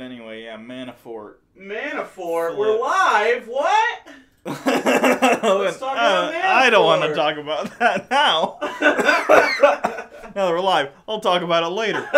But anyway, yeah, Manafort. Manafort. Flip. We're live. What? Let's talk about I don't want to talk about that now. now that we're live, I'll talk about it later.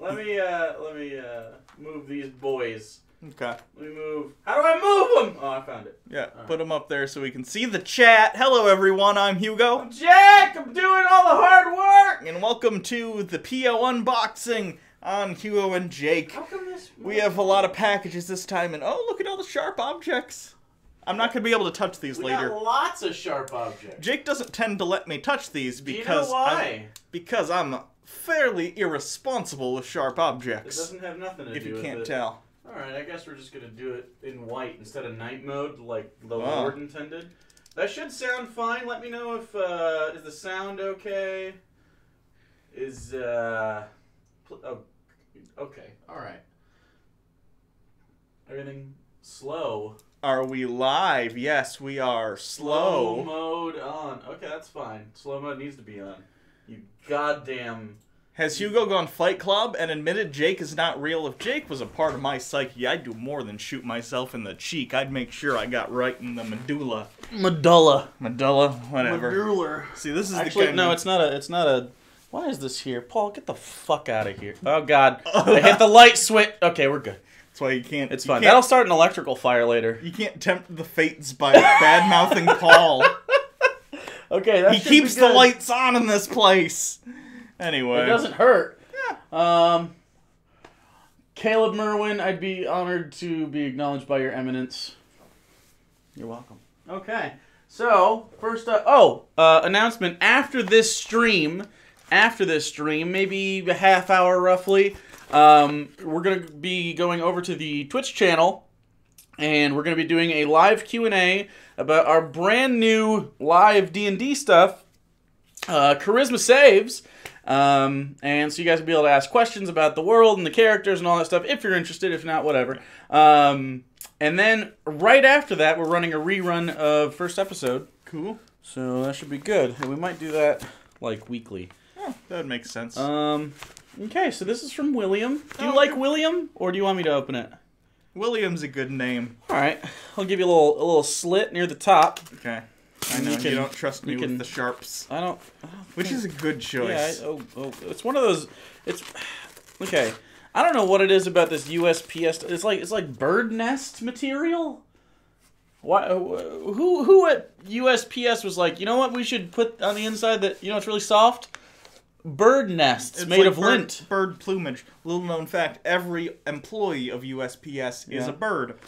let me uh, let me uh, move these boys. Okay. Let me move. How do I move them? Oh, I found it. Yeah, put them up there so we can see the chat. Hello, everyone. I'm Hugo, I'm Jack, I'm doing all the hard work. and welcome to the PO unboxing on Hugo and Jake. How come this? We have a lot of packages this time, and oh, look at all the sharp objects. I'm not gonna be able to touch these We later. got lots of sharp objects. Jake doesn't tend to let me touch these Do you know because why? I'm, because I'm fairly irresponsible with sharp objects. It doesn't have nothing to If do with If you can't it. tell. All right, I guess we're just gonna do it in white instead of night mode, like the Wow. Lord intended. That should sound fine. Let me know if uh, is the sound okay. Is uh, oh, okay, all right. Everything slow. Are we live? Yes, we are. Slow. slow mode on. Okay, that's fine. Slow mode needs to be on. You goddamn. Has Hugo gone Fight Club and admitted Jake is not real? If Jake was a part of my psyche, I'd do more than shoot myself in the cheek. I'd make sure I got right in the medulla. Medulla. Medulla, whatever. Medulla. See, this is the Actually, kind no, it's not a. It's not a. Why is this here, Paul? Get the fuck out of here! Oh God, I hit the light switch. Okay, we're good. That's why you can't. It's you fine. can't- That'll start an electrical fire later. You can't tempt the fates by bad mouthing Paul. Okay, that he keeps the lights on in this place. Anyway, It doesn't hurt. Yeah. Um, Caleb Merwin, I'd be honored to be acknowledged by your eminence. You're welcome. Okay, so first up, oh, uh, announcement after this stream, after this stream, maybe a half hour roughly, um, we're gonna be going over to the Twitch channel, and we're gonna be doing a live Q and A about our brand new live D and D stuff. Uh, Charisma saves. Um, and so you guys will be able to ask questions about the world and the characters and all that stuff if you're interested. If not, whatever. Um, and then right after that, we're running a rerun of first episode. cool. So that should be good. And we might do that like weekly. That would make sense. Um, okay, so this is from William. Do you Oh, like okay. William, or do you want me to open it? William's a good name. All right, I'll give you a little a little slit near the top. Okay. I You know you, can- don't trust me you with the sharps, I don't. which is a good Yeah, I, choice. oh, oh, it's one of those. It's okay. I don't know what it is about this USPS. It's like it's like bird nest material. Why? Who who at USPS was like, you know what? We should put on the inside that you know it's really soft. Bird nests It's made like of bird, lint. Bird plumage. Little known fact: every employee of USPS is a bird.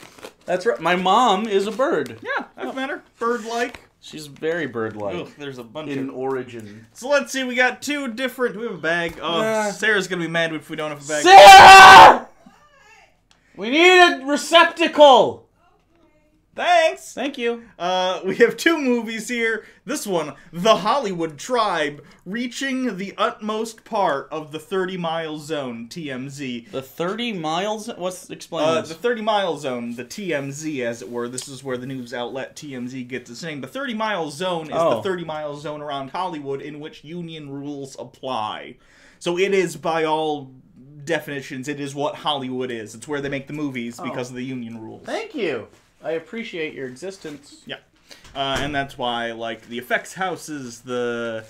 That's right. My mom is a bird. Yeah, I've met her. Bird-like. She's very bird-like there's a bunch in of. origin. So let's see. We got two different. We have a bag. Oh, Nah. Sarah's gonna be mad if we don't have a bag. Sarah! We need a receptacle. Thanks. Thank you. Uh, we have two movies here. This one, The Hollywood Tribe, reaching the utmost part of the 30 mile zone, TMZ. The 30 miles? What's explain Uh, this? the 30 mile zone, the TMZ as it were, this is where the news outlet TMZ gets its name. The 30 mile zone is Oh. the 30 mile zone around Hollywood in which union rules apply. So it is, by all definitions, it is what Hollywood is. It's where they make the movies Oh. because of the union rules. Thank you. I appreciate your existence. Yeah, uh, and that's why like the effects houses, the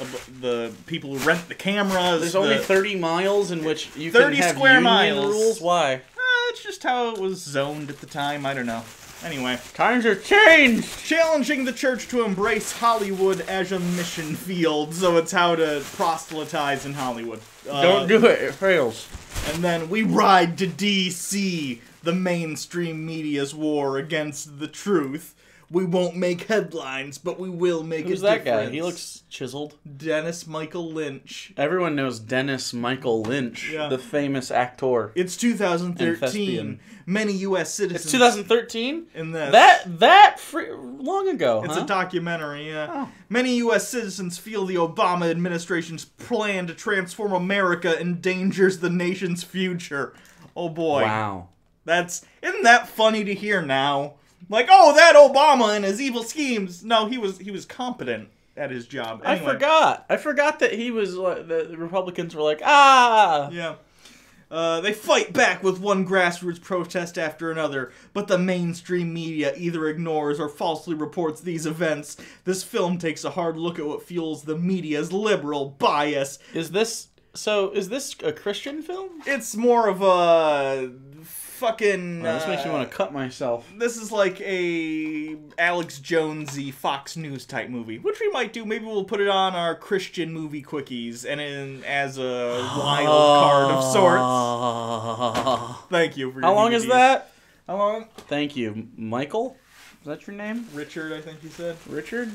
uh, the people who rent the cameras. There's the, only 30 miles in which you 30 can have square union miles. rules. Why? Uh, it's just how it was zoned at the time. I don't know. Anyway, Times are changed. challenging the church to embrace Hollywood as a mission field. So it's how to proselytize in Hollywood. Uh, Don't do it. It fails. And then we ride to DC, the mainstream media's war against the truth. We won't make headlines, but we will make Who's a that guy? difference. He looks chiseled. Dennis Michael Lynch. Everyone knows Dennis Michael Lynch, Yeah. the famous actor. It's And 2013. thespian. Many U.S. citizens. It's 2013. In this. That that fr- long ago. It's huh? a documentary, yeah. Oh. Many U.S. citizens feel the Obama administration's plan to transform America endangers the nation's future. Oh boy. wow. That's isn't that funny to hear now? Like, oh, that Obama and his evil schemes. No, he was he was competent at his job. I forgot. I forgot that he was. like the, the Republicans were like, ah. Yeah. Uh, they fight back with one grassroots protest after another, but the mainstream media either ignores or falsely reports these events. This film takes a hard look at what fuels the media's liberal bias. Is this so? Is this a Christian film? It's more of a fucking. This makes me uh, want to cut myself. This is like a Alex Jonesy Fox News type movie, which we might do. Maybe we'll put it on our Christian movie quickies and in as a wild card of sorts. Thank you. For your How long is that? How long? Thank you, Michael. Is that your name? Richard, I think you said. Richard?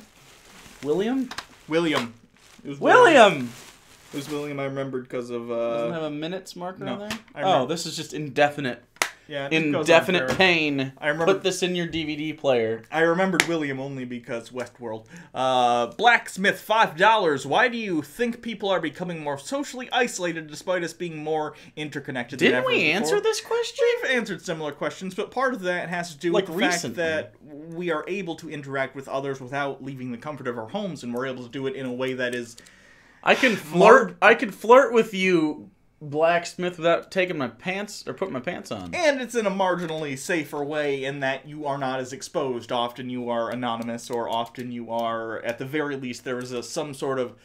William? William. It was William. It was William. I remembered because of Uh, Doesn't uh. have a minutes marker no, on there. I Oh, remember- this is just indefinite. Yeah. Indefinite pain. I remember- Put this in your DVD player. I remembered William only because Westworld. Uh, Blacksmith, five dollars. Why do you think people are becoming more socially isolated despite us being more interconnected? than Didn't we before? answer this question? We've answered similar questions, but part of that has to do Like with the recently. fact that we are able to interact with others without leaving the comfort of our homes, and we're able to do it in a way that is I can flirt. I can flirt with you, blacksmith, without taking my pants or putting my pants on. And it's in a marginally safer way in that you are not as exposed. Often you are anonymous, or often you are, at the very least, there is a, some sort of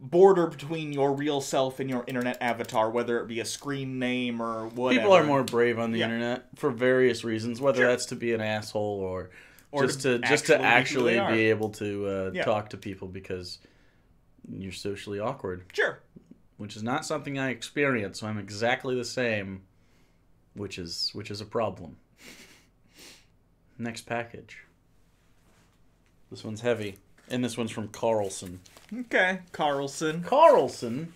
border between your real self and your internet avatar, whether it be a screen name or whatever. People are more brave on the Yeah. internet for various reasons, whether Sure. that's to be an asshole or, Or just to to, just to actually be who actually they are. be able to uh, Yeah. talk to people because you're socially awkward, Sure. Which is not something I experience. So I'm exactly the same, which is which is a problem. Next package. This one's heavy, and this one's from Carlson. Okay, Carlson. Carlson,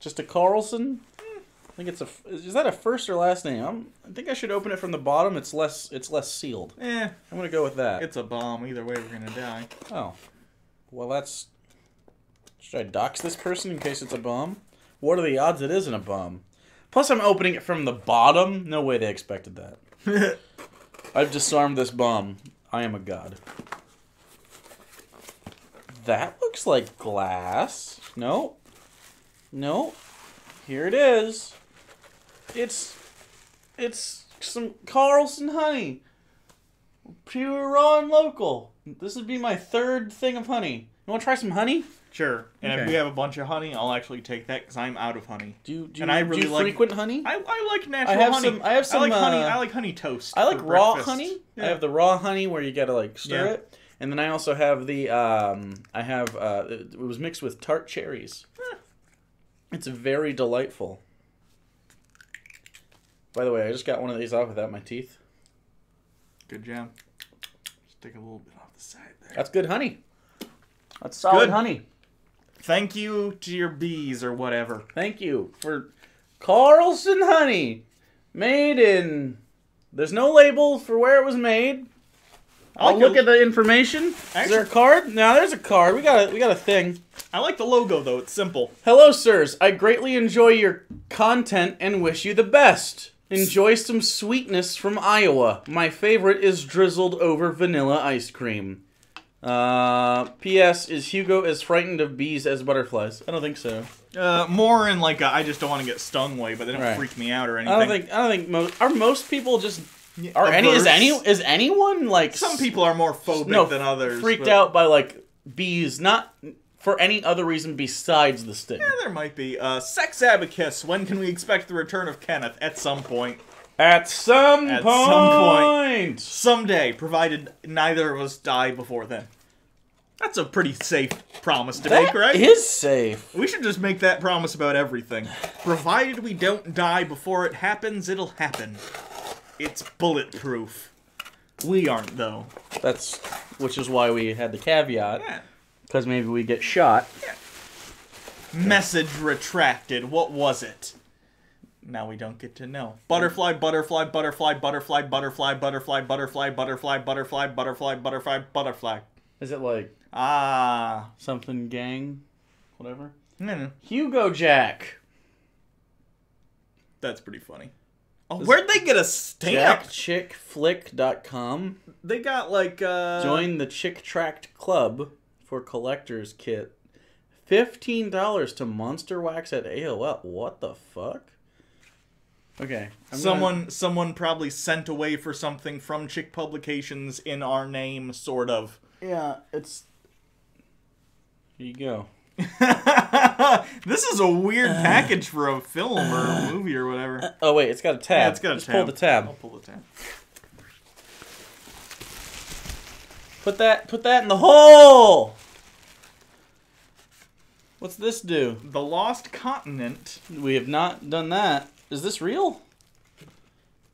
just a Carlson. I think it's a. Is that a first or last name? I'm, I think I should open it from the bottom. It's less. It's less sealed. Eh, I'm gonna go with that. it's a bomb. Either way, we're gonna die. oh, well, that's. Should I dox this person in case it's a bomb? What are the odds it isn't a bomb? Plus, I'm opening it from the bottom. No way they expected that. I've disarmed this bomb. I am a god. That looks like glass. No. No. Here it is. It's it's some Carlson honey. Pure raw and local. This would be my third thing of honey. You want to try some honey? Sure. And if we have a bunch of honey, I'll actually take that because I'm out of honey. Do you do you, And I do you like- frequent honey? I, I like natural I have honey. some- I have some, I like honey. uh, I like honey toast. I like raw breakfast. honey. Yeah. I have the raw honey where you gotta like stir Yeah. it, and then I also have the um, I have uh, it was mixed with tart cherries. It's very delightful. By the way, I just got one of these off without my teeth. Good job. Just take a little bit off the side there. That's good honey. That's solid Good. honey. Thank you to your bees or whatever. Thank you for Carlson honey, made in. There's no label for where it was made. I'll like look the- at the information. Is there a card? No, there's a card. We got a, we got a thing. I like the logo though. It's simple. Hello, sirs. I greatly enjoy your content and wish you the best. Enjoy some sweetness from Iowa. My favorite is drizzled over vanilla ice cream. Uh, P.S. Is Hugo as frightened of bees as butterflies? I don't think so. Uh, more in like a, I just don't want to get stung way, but they don't Right. freak me out or anything. I don't think. I don't think most. Are most people just? Are any? Is averse. any? Is anyone like? Some people are more phobic no, than others. freaked but- out by like bees, not for any other reason besides the sting. Yeah, there might be. Uh, Sex Abacus. When can we expect the return of Kenneth? At some point. At some At point. some point. Someday, provided neither of us die before then. That's a pretty safe promise to make, right? is safe. We should just make that promise about everything. Provided we don't die before it happens, it'll happen. It's bulletproof. We aren't, though. That's which is why we had the caveat Yeah. because maybe we get shot. Yeah. Message retracted. What was it? Now we don't get to know. Butterfly, butterfly, butterfly, butterfly, butterfly, butterfly, butterfly, butterfly, butterfly, butterfly, butterfly, butterfly. Is it like Ah. something gang, whatever? Hmm, Hugo Jack. That's pretty funny. Oh, where'd they get a stamp? JackChickFlick.com. They got like uh Join the Chick Tract Club for collector's kit. Fifteen dollars to Monster Wax at AOL. What the fuck? Okay. I'm someone someone probably sent away for something from Chick Publications in our name, sort of. Yeah, it's. Here you go. this is a weird uh, package for a film or a uh, movie or whatever. Uh, oh wait, it's got a tab. Yeah, it's got a Just tab. pull the tab. I'll pull the tab. Put that. Put that in the hole. What's this do? The Lost Continent. We have not done that. Is this real?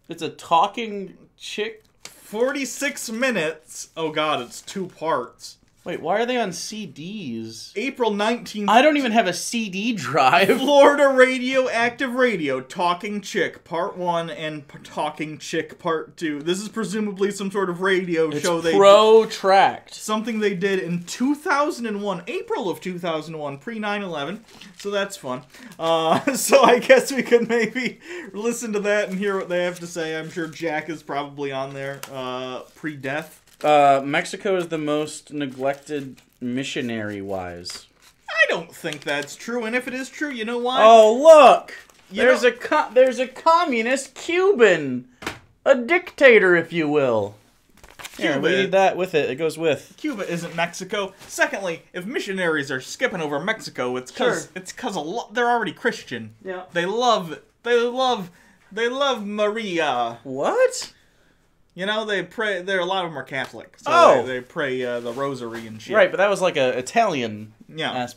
It's a talking chick. 46 minutes. Oh god, it's two parts. Wait, why are they on CDs? April 19th. I don't even have a CD drive. Florida Radioactive Radio, Talking Chick Part 1 and P- Talking Chick Part 2. This is presumably some sort of radio It's show they protract. something they did in 2001, April of 2001, pre 9/11. So that's fun. Uh, so I guess we could maybe listen to that and hear what they have to say. I'm sure Jack is probably on there uh, pre-death. Uh, Mexico is the most neglected missionary-wise. I don't think that's true, and if it is true, you know why? Oh look! You there's a co- there's a communist Cuban, a dictator, if you will. Here, we Cuba. need that with it. It goes with. Cuba isn't Mexico. Secondly, if missionaries are skipping over Mexico, it's cause Sure. it's cause a lot they're already Christian. Yeah. They love they love they love Maria. What? You know, they pray. There, a lot of them are Catholic, so Oh. they, they pray uh, the Rosary and shit. Right, but that was like a Italian. Yeah. As-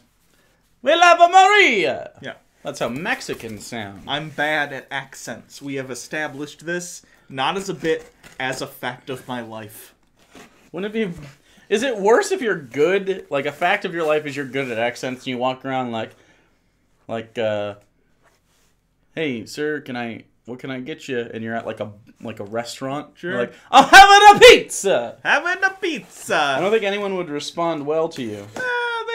we love a Maria. Yeah. That's how Mexicans sound. I'm bad at accents. We have established this not as a bit, as a fact of my life. Wouldn't it be? Is it worse if you're good? Like a fact of your life is you're good at accents and you walk around like, like, uh, hey, sir, can I? What can I get you? And you're at like a like a restaurant. You're like, I'm having a pizza. Having a pizza. I don't think anyone would respond well to you. Eh,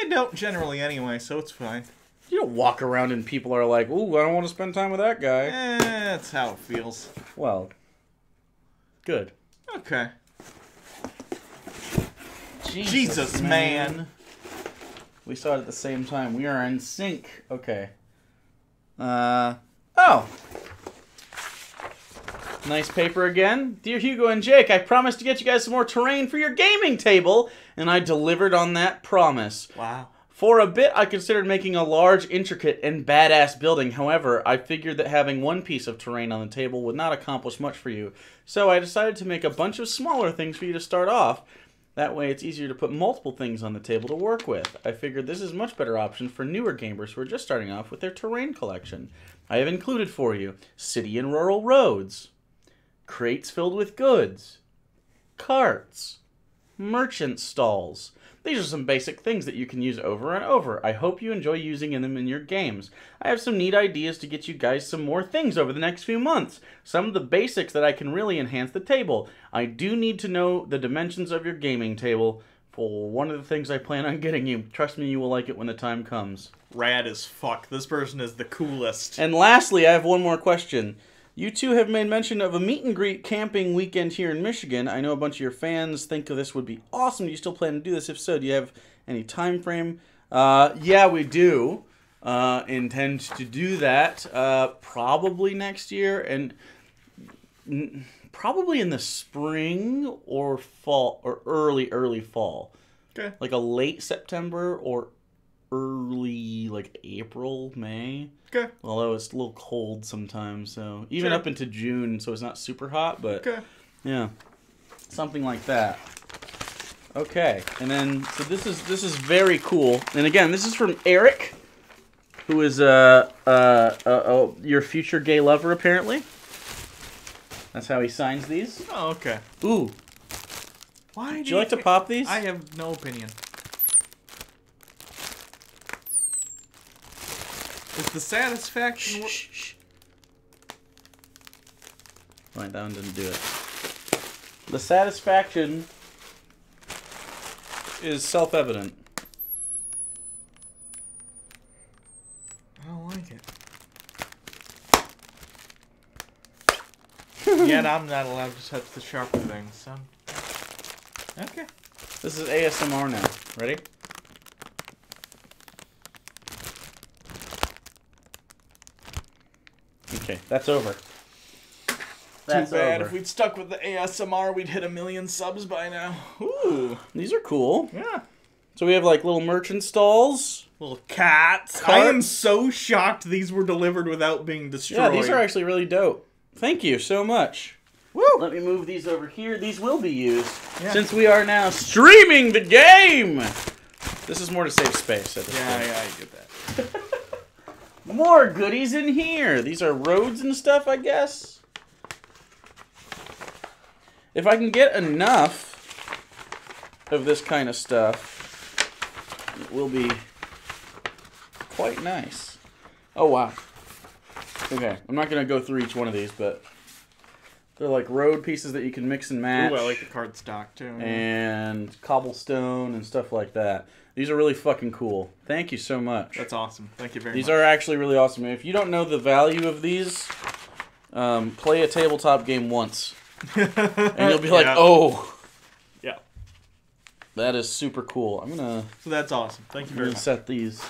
they don't generally anyway, so it's fine. You don't walk around and people are like, "Ooh, I don't want to spend time with that guy." Eh, that's how it feels. Well, good. Okay. Jesus, man. We saw it at the same time. We are in sync. Okay. Uh oh. Nice paper again. Dear Hugo and Jake, I promised to get you guys some more terrain for your gaming table, and I delivered on that promise. Wow. For a bit, I considered making a large, intricate, and badass building. However, I figured that having one piece of terrain on the table would not accomplish much for you. So I decided to make a bunch of smaller things for you to start off. That way, it's easier to put multiple things on the table to work with. I figured this is a much better option for newer gamers who are just starting off with their terrain collection. I have included for you city and rural roads, crates filled with goods, carts, merchant stalls. These are some basic things that you can use over and over. I hope you enjoy using them in your games. I have some neat ideas to get you guys some more things over the next few months. Some of the basics that I can really enhance the table. I do need to know the dimensions of your gaming table for one of the things I plan on getting you. Trust me, you will like it when the time comes. Rad as fuck. This person is the coolest. And lastly, I have one more question. You two have made mention of a meet and greet camping weekend here in Michigan. I know a bunch of your fans think this would be awesome. Do you still plan to do this? If so, do you have any time frame? Uh, yeah, we do. Uh, intend to do that uh, probably next year and n- probably in the spring or fall or early early fall Okay. like a late september or early like april may Okay. Although it's a little cold sometimes, so even Sure. up into June, so it's not super hot, but Okay. yeah, something like that. Okay, and then so this is this is very cool, and again, this is from Eric, who is uh uh, uh, uh your future gay lover apparently. That's how he signs these. Oh, okay. Ooh, Why would you like to pop these? I have no opinion. Is the satisfaction? Shh, shh, shh. Right, that one didn't do it. The satisfaction is self-evident. I don't like it. Yet I'm not allowed to touch the sharper things. So. Okay. This is ASMR now. Ready? Okay, that's over. That's Too bad. over. If we'd stuck with the ASMR, we'd hit a million subs by now. Ooh. These are cool. Yeah. So we have like little merchant stalls. Little cats. I am so shocked these were delivered without being destroyed. Yeah, these are actually really dope. Thank you so much. Woo! Let me move these over here. These will be used Yeah. since we are now streaming the game. This is more to save space. At this Yeah, point. yeah, I get that. More goodies in here. These are roads and stuff, I guess. If I can get enough of this kind of stuff, it will be quite nice. Oh, wow. Okay, I'm not going to go through each one of these, but they're like road pieces that you can mix and match. Ooh, I like the card stock too. and cobblestone and stuff like that. These are really fucking cool. Thank you so much. That's awesome. Thank you very These much. These are actually really awesome. If you don't know the value of these, um, play a tabletop game once, and you'll be like, Yeah. "Oh, Yeah. that is super cool." I'm gonna, So that's awesome. Thank you I'm very gonna much. set these.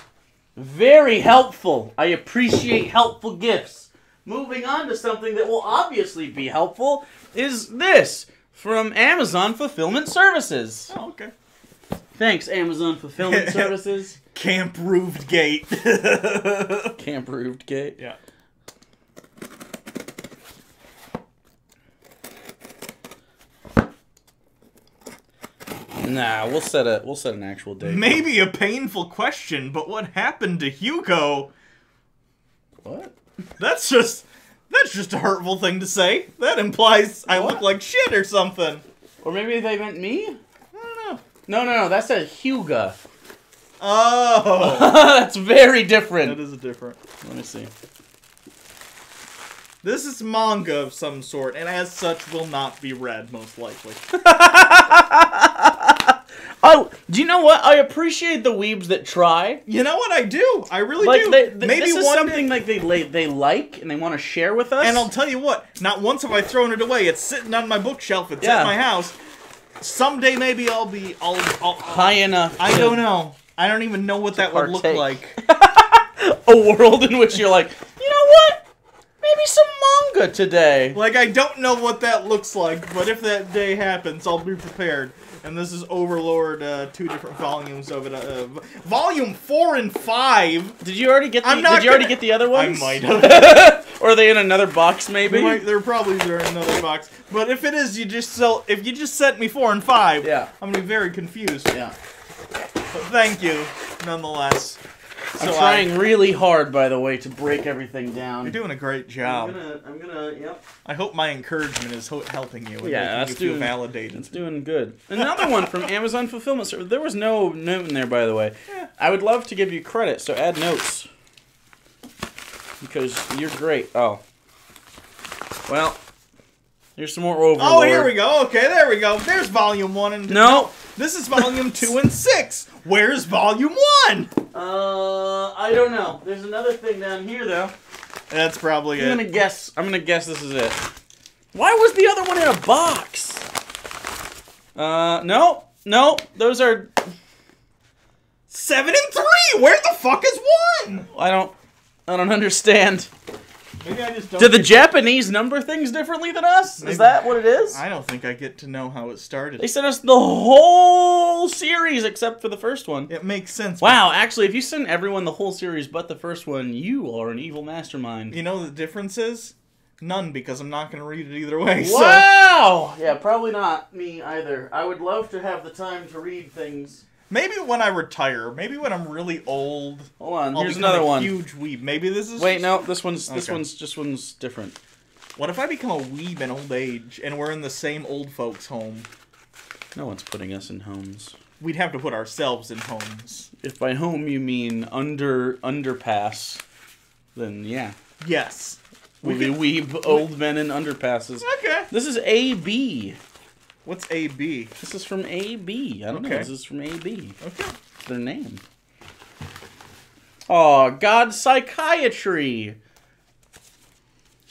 Very helpful. I appreciate helpful gifts. Moving on to something that will obviously be helpful is this from Amazon Fulfillment Services. Oh, okay. Thanks, Amazon Fulfillment Services. Camp roofed gate. Camp Roofed Gate. yeah. Nah, we'll set a we'll set an actual date. Maybe a painful question, but what happened to Hugo? What? That's just that's just a hurtful thing to say. That implies I look like shit or something. Or maybe they meant me? I don't know. No, no, no. That said Huga. Oh, That's very different. is a different. Let me see. This is manga of some sort, and as such will not be read, most likely. Oh, do you know what? I appreciate the weebs that try. You know what I do? I really Like do. they, th- Maybe this is one something day, like they they, they like and they want to share with us. and I'll tell you what. Not once have I thrown it away. It's sitting on my bookshelf. It's Yeah. at my house. Someday maybe I'll be. I'll. I'll high enough. I to- don't know. I don't even know what that would look partake. like. a world in which you're like, you know what? Maybe some manga today. Like I don't know what that looks like, but if that day happens, I'll be prepared. And this is Overlord, uh, two different volumes of it. Uh, volume four and five. Did you already get the? I'm not Did you already gonna- get the other ones? I might have. or are they in another box? Maybe. Might- They're probably there in another box. But if it is, you just sell. If you just sent me four and five, Yeah. I'm gonna be very confused. Yeah. But thank you, nonetheless. I'm So I- trying really hard, by the way, to break everything down. You're doing a great job. I'm job. gonna, I'm gonna, yep. I hope my encouragement is ho- helping you. And Yeah, that's you doing- validated. It's doing good. Another one from Amazon Fulfillment Service. There was no note in there, by the way. Yeah. I would love to give you credit, so add notes. Because you're great. Oh. Well, here's some more Overlord. Oh, here we go. Okay, there we go. There's volume one and No. This is volume two and six. Where's volume one? Uh, I don't know. There's another thing down here, though. That's probably I'm gonna guess. I'm gonna guess this is it. Why was the other one in a box? Uh, no, no. Those are. Seven and three. Where the fuck is one? I don't. I don't understand. Maybe I just don't. Do the Japanese number things differently than us? Maybe. Is that what it is? I don't think I get to know how it started. They sent us the whole series except for the first one. It makes sense. Wow, actually, if you send everyone the whole series but the first one, you are an evil mastermind. You know the difference is none because I'm not gonna read it either way. So Wow! Yeah, probably not me either. I would love to have the time to read things. Maybe when I retire, maybe when I'm really old, Hold on, I'll here's become another a one. Huge weeb. Maybe this is. Wait, no, this one's this Okay. one's this one's different. What if I become a weeb in old age and we're in the same old folks' home? No one's putting us in homes. We'd have to put ourselves in homes. If by home you mean under underpass, then yeah, Yes. we, We could- weeb old men in underpasses. Okay. This is AB. What's AB? This is from AB. I don't know. Okay. This is from AB. Okay. It's their name. Oh, God, psychiatry.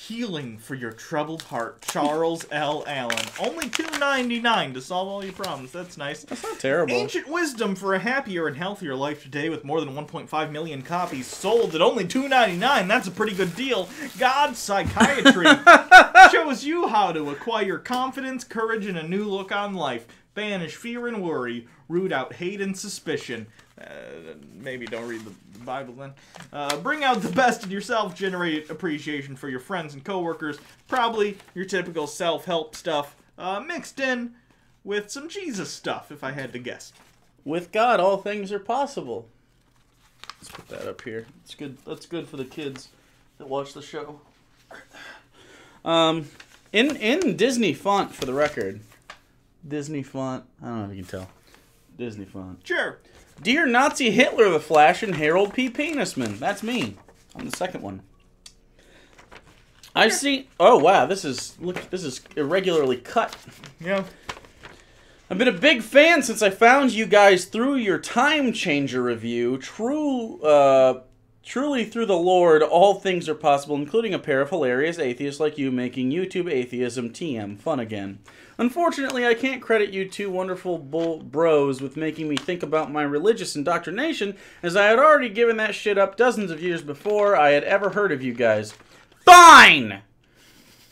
Healing for your troubled heart, Charles L. Allen. Only two ninety nine to solve all your problems. That's nice. That's not terrible. Ancient wisdom for a happier and healthier life today, with more than 1.5 million copies sold at only two ninety nine. That's a pretty good deal. God Psychiatry shows you how to acquire confidence, courage, and a new look on life. Banish fear and worry. Root out hate and suspicion. Uh, maybe don't read the Bible then. Uh, bring out the best in yourself. Generate appreciation for your friends and coworkers. Probably your typical self-help stuff uh, mixed in with some Jesus stuff, if I had to guess. With God, all things are possible. Let's put that up here. It's good. That's good for the kids that watch the show. Um, in in Disney font for the record. Disney font. I don't know if you can tell. Disney font. Sure. Dear Nazi Hitler, the Flash, and Harold P. Penisman. That's me. I'm the second one. I see. Oh wow, this is look. This is irregularly cut. Yeah. I've been a big fan since I found you guys through your Time Changer review. True, uh, truly through the Lord, all things are possible, including a pair of hilarious atheists like you making YouTube atheism TM fun again. Unfortunately, I can't credit you two wonderful bull bros with making me think about my religious indoctrination, as I had already given that shit up dozens of years before I had ever heard of you guys. Fine!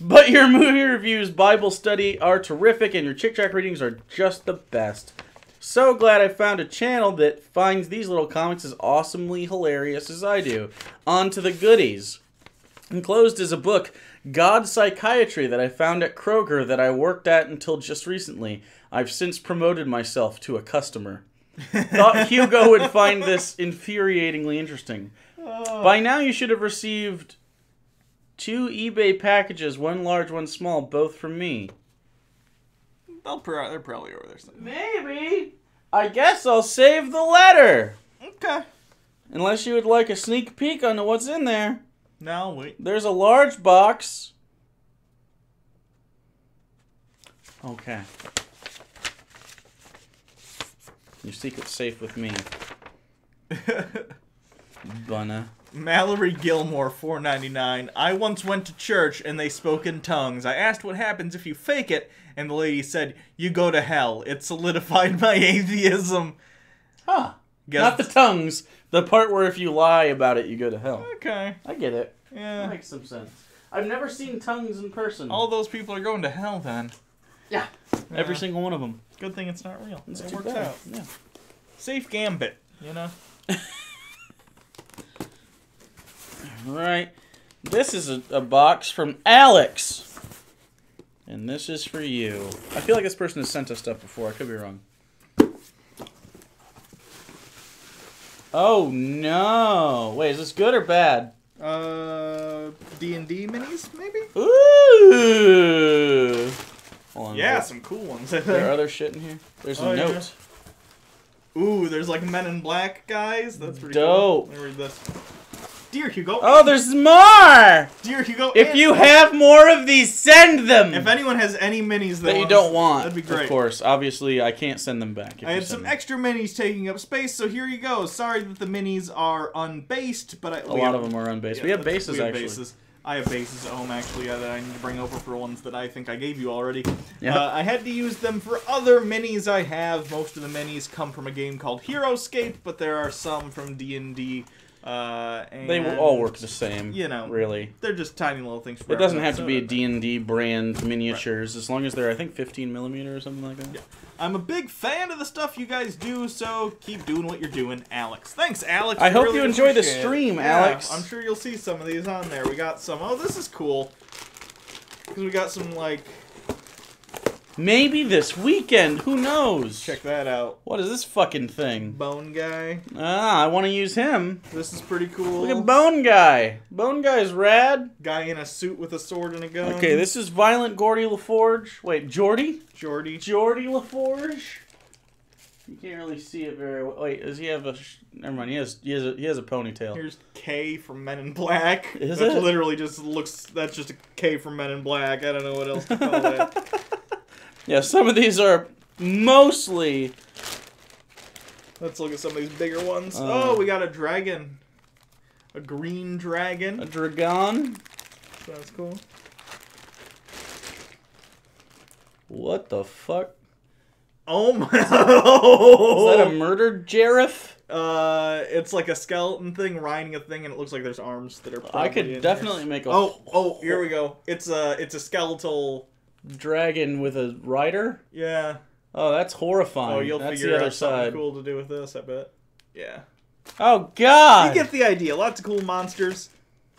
But your movie reviews, Bible study are terrific, and your Chick Tract readings are just the best. So glad I found a channel that finds these little comics as awesomely hilarious as I do. On to the goodies. Enclosed is a book, God Psychiatry, that I found at Kroger that I worked at until just recently. I've since promoted myself to a customer. Thought Hugo would find this infuriatingly interesting. Oh. By now, you should have received two eBay packages, one large, one small, both from me. They'll pro- they're probably over there. somewhere. Maybe. I guess I'll save the letter. Okay. Unless you would like a sneak peek onto what's in there. Now wait. There's a large box. Okay. Your secret's safe with me, Bunna. Mallory Gilmore, four ninety nine. I once went to church and they spoke in tongues. I asked what happens if you fake it, and the lady said, "You go to hell." It solidified my atheism. Huh. Guess- Not the tongues. The part where if you lie about it, you go to hell. Okay. I get it. That Yeah. makes some sense. I've never seen tongues in person. All those people are going to hell then. yeah. Every Yeah. single one of them. Good thing it's not real. It's it too works bad. out. Yeah. Safe gambit, you know. All right. This is a, a box from Alex. And this is for you. I feel like this person has sent us stuff before. I could be wrong. Oh no! Wait, is this good or bad? Uh, D and D minis, maybe. Ooh! On, Yeah, wait. some cool ones. There are other shit in here. There's a Oh, yeah. note. Ooh, there's like Men in Black guys. That's pretty Dope. cool. Let me read this. Dear Hugo. Oh, there's more! Dear Hugo. If you have more of these, send them! If anyone has any minis that you don't want, that'd be great. of course. Obviously, I can't send them back. if I you had some them. extra minis taking up space, so here you go. Sorry that the minis are unbased, but I, A lot of them are unbased. we have bases we have actually. bases. I have bases at home actually uh, that I need to bring over for ones that I think I gave you already. Yeah. Uh, I had to use them for other minis I have. Most of the minis come from a game called HeroScape, but there are some from D and Uh, They all work the same. you know, really. They're just tiny little things. For It doesn't have to be a D&D brand miniatures, as long as they're, I think, 15 millimeter or something like that. Yeah. I'm a big fan of the stuff you guys do, so keep doing what you're doing, Alex. Thanks, Alex. I hope Really you enjoy the appreciate it. stream, Yeah, Alex. I'm sure you'll see some of these on there. We got some. Oh, this is cool. Because we got some, like, Maybe this weekend. Who knows? check that out. What is this fucking thing? Bone Guy. Ah, I want to use him. This is pretty cool. Look at Bone Guy. Bone Guy's rad. Guy in a suit with a sword and a gun. Okay, this is Violent Gordy LaForge. Wait, Geordi? Geordi. Geordi LaForge? You can't really see it very well. Wait, does he have a... Sh- Never mind, he has, he has, a, he has a ponytail. Here's K from Men in Black. Is That it? literally just looks. That's just a K from Men in Black. I don't know what else to call that. Yeah, some of these are mostly... Let's look at some of these bigger ones. Uh. oh, we got a dragon. A green dragon. A dragon. That's cool. What the fuck? Oh my! Is that a murdered Jareth? Uh, it's like a skeleton thing riding a thing, and it looks like there's arms that are. I could in definitely there. make a Oh, oh, here we go. It's a, it's a skeletal. Dragon with a rider. Yeah. Oh, that's horrifying. Oh, you'll that's figure the other out something side. cool to do with this. I bet. Yeah. Oh God! You get the idea. Lots of cool monsters.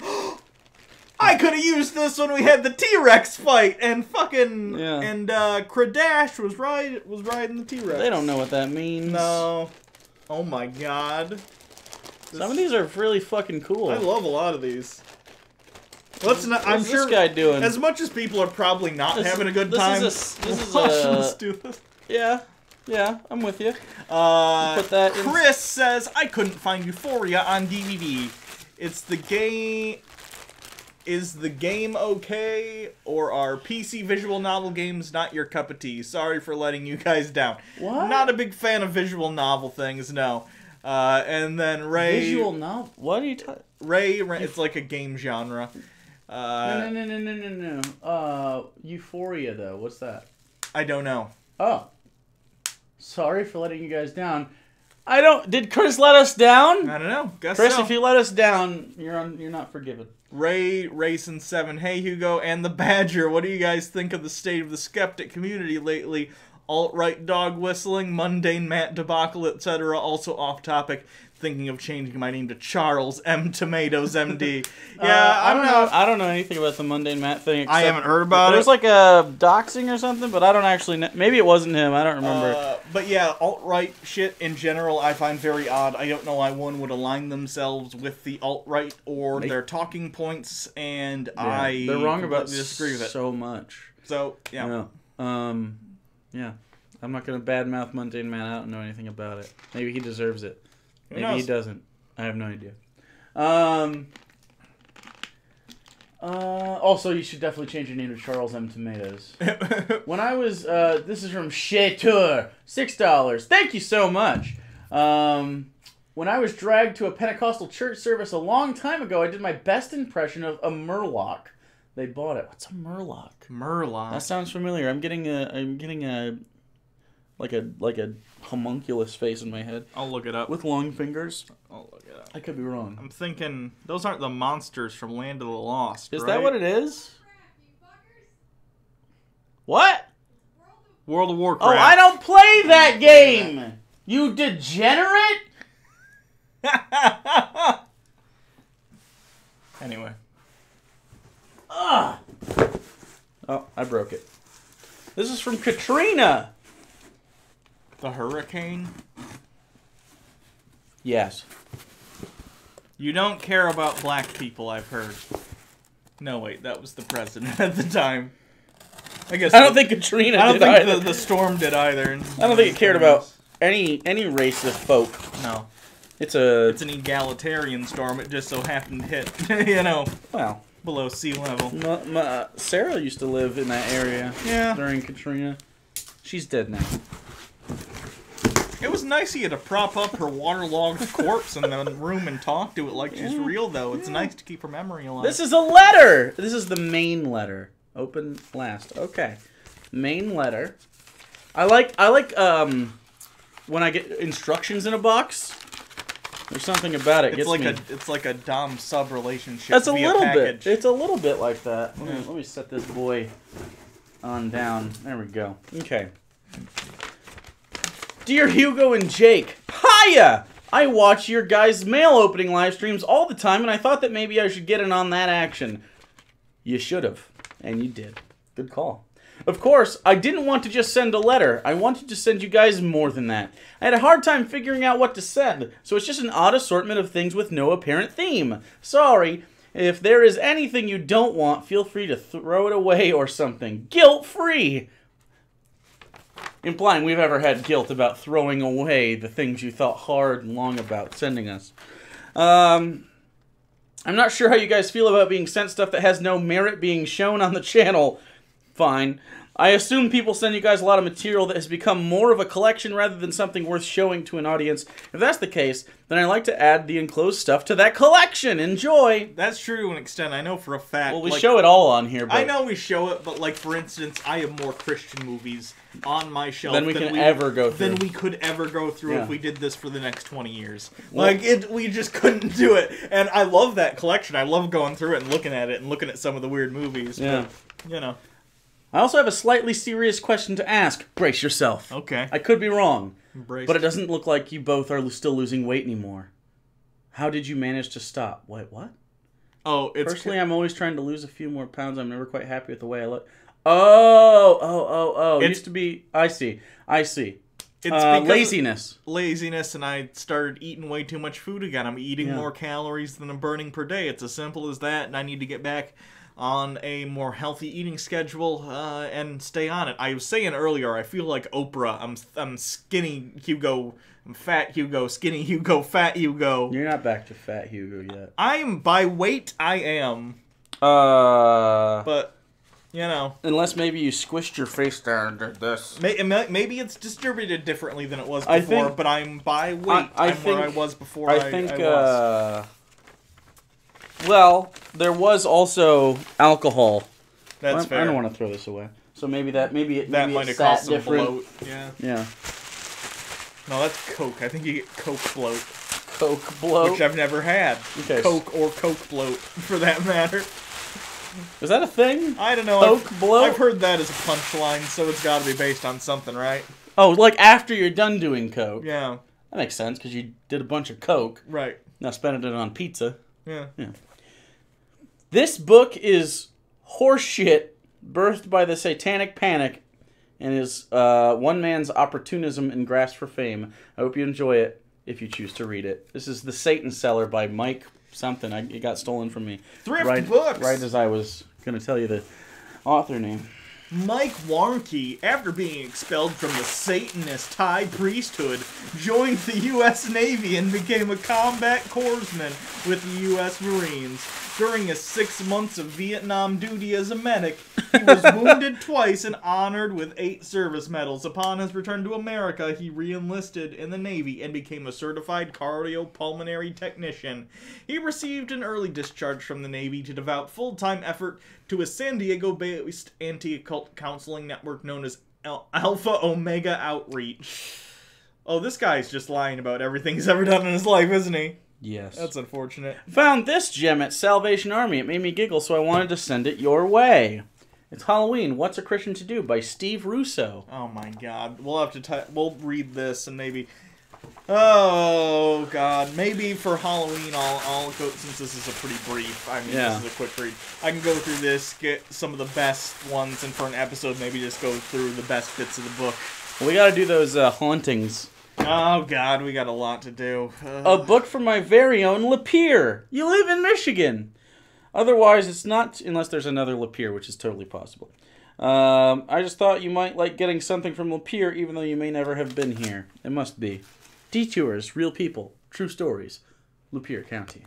I could have used this when we had the T Rex fight, and fucking Yeah. and uh, Kradash was ride was riding the T Rex. they don't know what that means. No. Oh my god. Some of these are really fucking cool. I love a lot of these. Let's not. I'm What's sure. this guy doing? As much as people are probably not This- having a good this is time, this is watching a- us do this. Yeah, yeah, I'm with you. Uh, Put that in- Chris says I couldn't find Euphoria on DVD. It's the game. Is the game okay, or are PC visual novel games not your cup of tea? Sorry for letting you guys down. What? Not a big fan of visual novel things, no. Uh, and then Ray, Visual novel. What are you talking? Ray, Ray, it's like a game genre. Uh, no, no, no, no, no, no, no. Uh, Euphoria though. What's that? I don't know. Oh, sorry for letting you guys down. I don't. Did Chris let us down? I don't know. Guess Chris, so. if you let us down, you're on. You're not forgiven. Ray, Racing Seven, Hey Hugo, and the Badger. What do you guys think of the state of the skeptic community lately? Alt right dog whistling, mundane Matt debacle, etc. Also off topic. Thinking of changing my name to Charles M. Tomatoes MD. Yeah, Uh, I don't know. I don't know anything about the mundane Matt thing. I haven't heard about There's it. There's like a doxing or something, but I don't actually. know. Maybe it wasn't him. I don't remember. Uh, but yeah, alt right shit in general, I find very odd. I don't know why one would align themselves with the alt right or They- their talking points, and Yeah, I they're wrong about completely disagree with it. so much. So yeah. Yeah. Um, yeah. I'm not gonna badmouth Mundane Matt. I don't know anything about it. Maybe he deserves it. Who Maybe he doesn't. I have no idea. Um. Uh, also, you should definitely change your name to Charles M. Tomatoes. When I was, uh, this is from Chateur, six dollars. Thank you so much. Um, when I was dragged to a Pentecostal church service a long time ago, I did my best impression of a Murloc. They bought it. What's a Murloc? Murloc. That sounds familiar. I'm getting a, I'm getting a, like a, like a homunculus face in my head I'll look it up. with long fingers. I'll look it up. I could be wrong. I'm thinking those aren't the monsters from Land of the Lost. Is right? that what it is? What? World of Warcraft. Oh, I don't play that game. You degenerate. anyway, Ugh. Oh, I broke it. This is from Katrina. the hurricane. Yes. You don't care about black people, I've heard. No, wait, that was the president at the time. I guess. I don't think Katrina I don't think the, the storm did either. I don't think it cared about any any race of folk. No, It's a it's an egalitarian storm. It just so happened to hit, you know, well. Below sea level. My, my, Sarah used to live in that area Yeah, during Katrina. She's dead now. it was nice of you to prop up her waterlogged corpse in the room and talk to it like she's Yeah, real, though. It's nice to keep her memory alive. This is a letter. This is the main letter. Open last. Okay. Main letter. I like I like um when I get instructions in a box. There's something about it. It's gets like me. a it's like a dom sub relationship. That's a little package. bit. It's a little bit like that. Let me, Yeah. let me set this boy on down. There we go. Okay. Dear Hugo and Jake, hiya! I watch your guys' mail opening live streams all the time, and I thought that maybe I should get in on that action. You should have, and you did. Good call. Of course, I didn't want to just send a letter. I wanted to send you guys more than that. I had a hard time figuring out what to send, so it's just an odd assortment of things with no apparent theme. Sorry. If there is anything you don't want, feel free to throw it away or something. Guilt free! Implying we've ever had guilt about throwing away the things you thought hard and long about sending us. Um, I'm not sure how you guys feel about being sent stuff that has no merit being shown on the channel. Fine. I assume people send you guys a lot of material that has become more of a collection rather than something worth showing to an audience. If that's the case, then I like to add the enclosed stuff to that collection. Enjoy. That's true to an extent. I know for a fact. Well, we like, show it all on here, but I know we show it, but like for instance, I have more Christian movies on my shelf Than we can ever go through. Than we could ever go through Yeah. if we did this for the next twenty years. Well- like it, we just couldn't do it. And I love that collection. I love going through it and looking at it and looking at some of the weird movies. Yeah. But, you know. I also have a slightly serious question to ask. Brace yourself. Okay. I could be wrong, Embrace. but it doesn't look like you both are still losing weight anymore. How did you manage to stop? Wait, what? oh, it's Personally, I'm always trying to lose a few more pounds. I'm never quite happy with the way I look. Oh, oh, oh, oh. It It's- used to be. I see. I see. it's Uh, because laziness. laziness and I started eating way too much food again. I'm eating Yeah. more calories than I'm burning per day. It's as simple as that, and I need to get back on a more healthy eating schedule uh, and stay on it. I was saying earlier, I feel like Oprah. I'm I'm skinny Hugo, I'm fat Hugo, skinny Hugo, fat Hugo. You're not back to fat Hugo yet. I'm by weight. I am, Uh, but you know, unless maybe you squished your face down and did this. may, may- maybe it's distributed differently than it was before. I think- but I'm by weight. I I'm where I was before. I, I think. I was. uh, well, there was also alcohol. That's I, fair. I don't want to throw this away. So maybe that maybe it That maybe might it have caused some different. bloat. Yeah. Yeah, No, that's Coke. I think you get Coke bloat, Coke bloat. which I've never had. Okay. Coke or Coke bloat, for that matter. Is that a thing? I don't know. Coke I've, bloat? I've heard that as a punchline, so it's got to be based on something, right? Oh, like after you're done doing coke. Yeah. That makes sense because you did a bunch of coke. Right. Now spending it on pizza. Yeah. Yeah. This book is horseshit, birthed by the Satanic Panic, and is uh, one man's opportunism and grasp for fame. I hope you enjoy it if you choose to read it. This is The Satan Seller by Mike something. I, it got stolen from me. Thrift right, books. Right as I was going to tell you the author name. Mike Warnke, after being expelled from the Satanist high priesthood, joined the U.S. Navy and became a combat corpsman with the U.S. Marines. During his six months of Vietnam duty as a medic, he was wounded twice and honored with eight service medals. Upon his return to America, he re-enlisted in the Navy and became a certified cardiopulmonary technician. He received an early discharge from the Navy to devote full-time effort to a San Diego-based anti-occult counseling network known as Al- Alpha Omega Outreach. Oh, this guy's just lying about everything he's ever done in his life, isn't he? Yes. That's unfortunate. Found this gem at Salvation Army. It made me giggle, so I wanted to send it your way. It's Halloween. What's a Christian to do by Steve Russo. Oh my god. We'll have to ty- we'll read this and maybe Oh god. Maybe for Halloween I'll I'll go since this is a pretty brief. I mean Yeah. this is a quick read. I can go through this, get some of the best ones and for an episode maybe just go through the best bits of the book. We got to do those uh, hauntings. Oh god, we got a lot to do. A book from my very own Lapeer. You live in Michigan. Otherwise, it's not unless there's another Lapeer, which is totally possible. Um, I just thought you might like getting something from Lapeer, even though you may never have been here. It must be. Detours, real people, true stories. Lapeer County.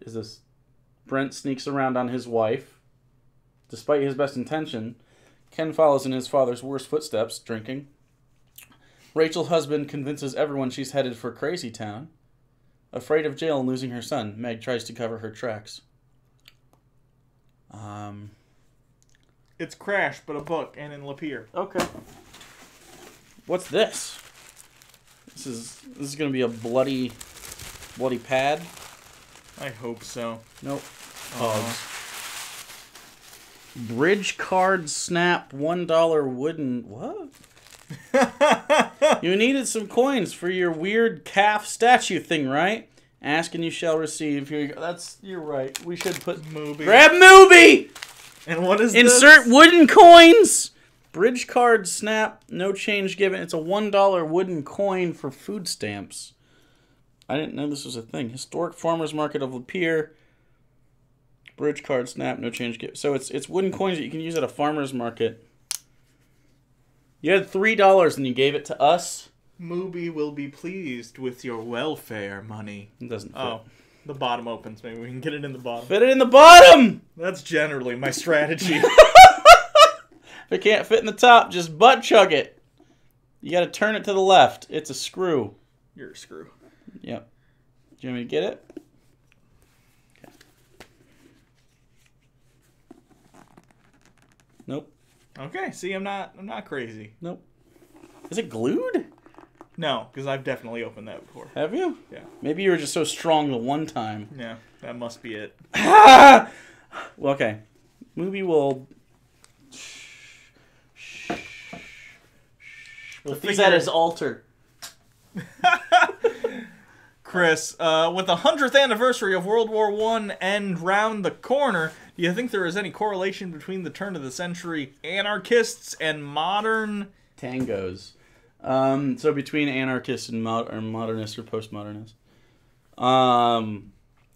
Is this Brent sneaks around on his wife. Despite his best intention, Ken follows in his father's worst footsteps, drinking. Rachel's husband convinces everyone she's headed for Crazy Town. Afraid of jail and losing her son, Meg tries to cover her tracks. Um, It's Crash, but a book and in Lapeer. okay. What's this? This is this is gonna be a bloody, bloody pad. I hope so. Nope. Aw. Bridge card snap one dollar wooden what? you needed some coins for your weird calf statue thing, right? Ask and you shall receive. Here you go. That's you're right. We should put Movie. grab movie. and what is Insert this? wooden coins. Bridge card snap. No change given. It's a one dollar wooden coin for food stamps. I didn't know this was a thing. Historic Farmers Market of Lapeer. Bridge card snap. No change given. So it's it's wooden coins that you can use at a farmer's market. You had three dollars and you gave it to us. Movie will be pleased with your welfare money. It doesn't fit. Oh. The bottom opens. Maybe we can get it in the bottom. Fit it in the bottom. That's generally my strategy. If it can't fit in the top, just butt chug it. You got to turn it to the left. It's a screw. You're a screw. Yep. Do you want me to get it? Okay. Nope. Okay. See, I'm not. I'm not crazy. Nope. Is it glued? No, because I've definitely opened that before. Have you? Yeah. Maybe you were just so strong the one time. Yeah. That must be it. well, okay. Movie will. We'll Put these at figure- his altar. Chris, uh, with the hundredth anniversary of World War One and round the corner, do you think there is any correlation between the turn of the century anarchists and modern? Tangos. Um, so between anarchists and mod- or modernists or postmodernists. Um,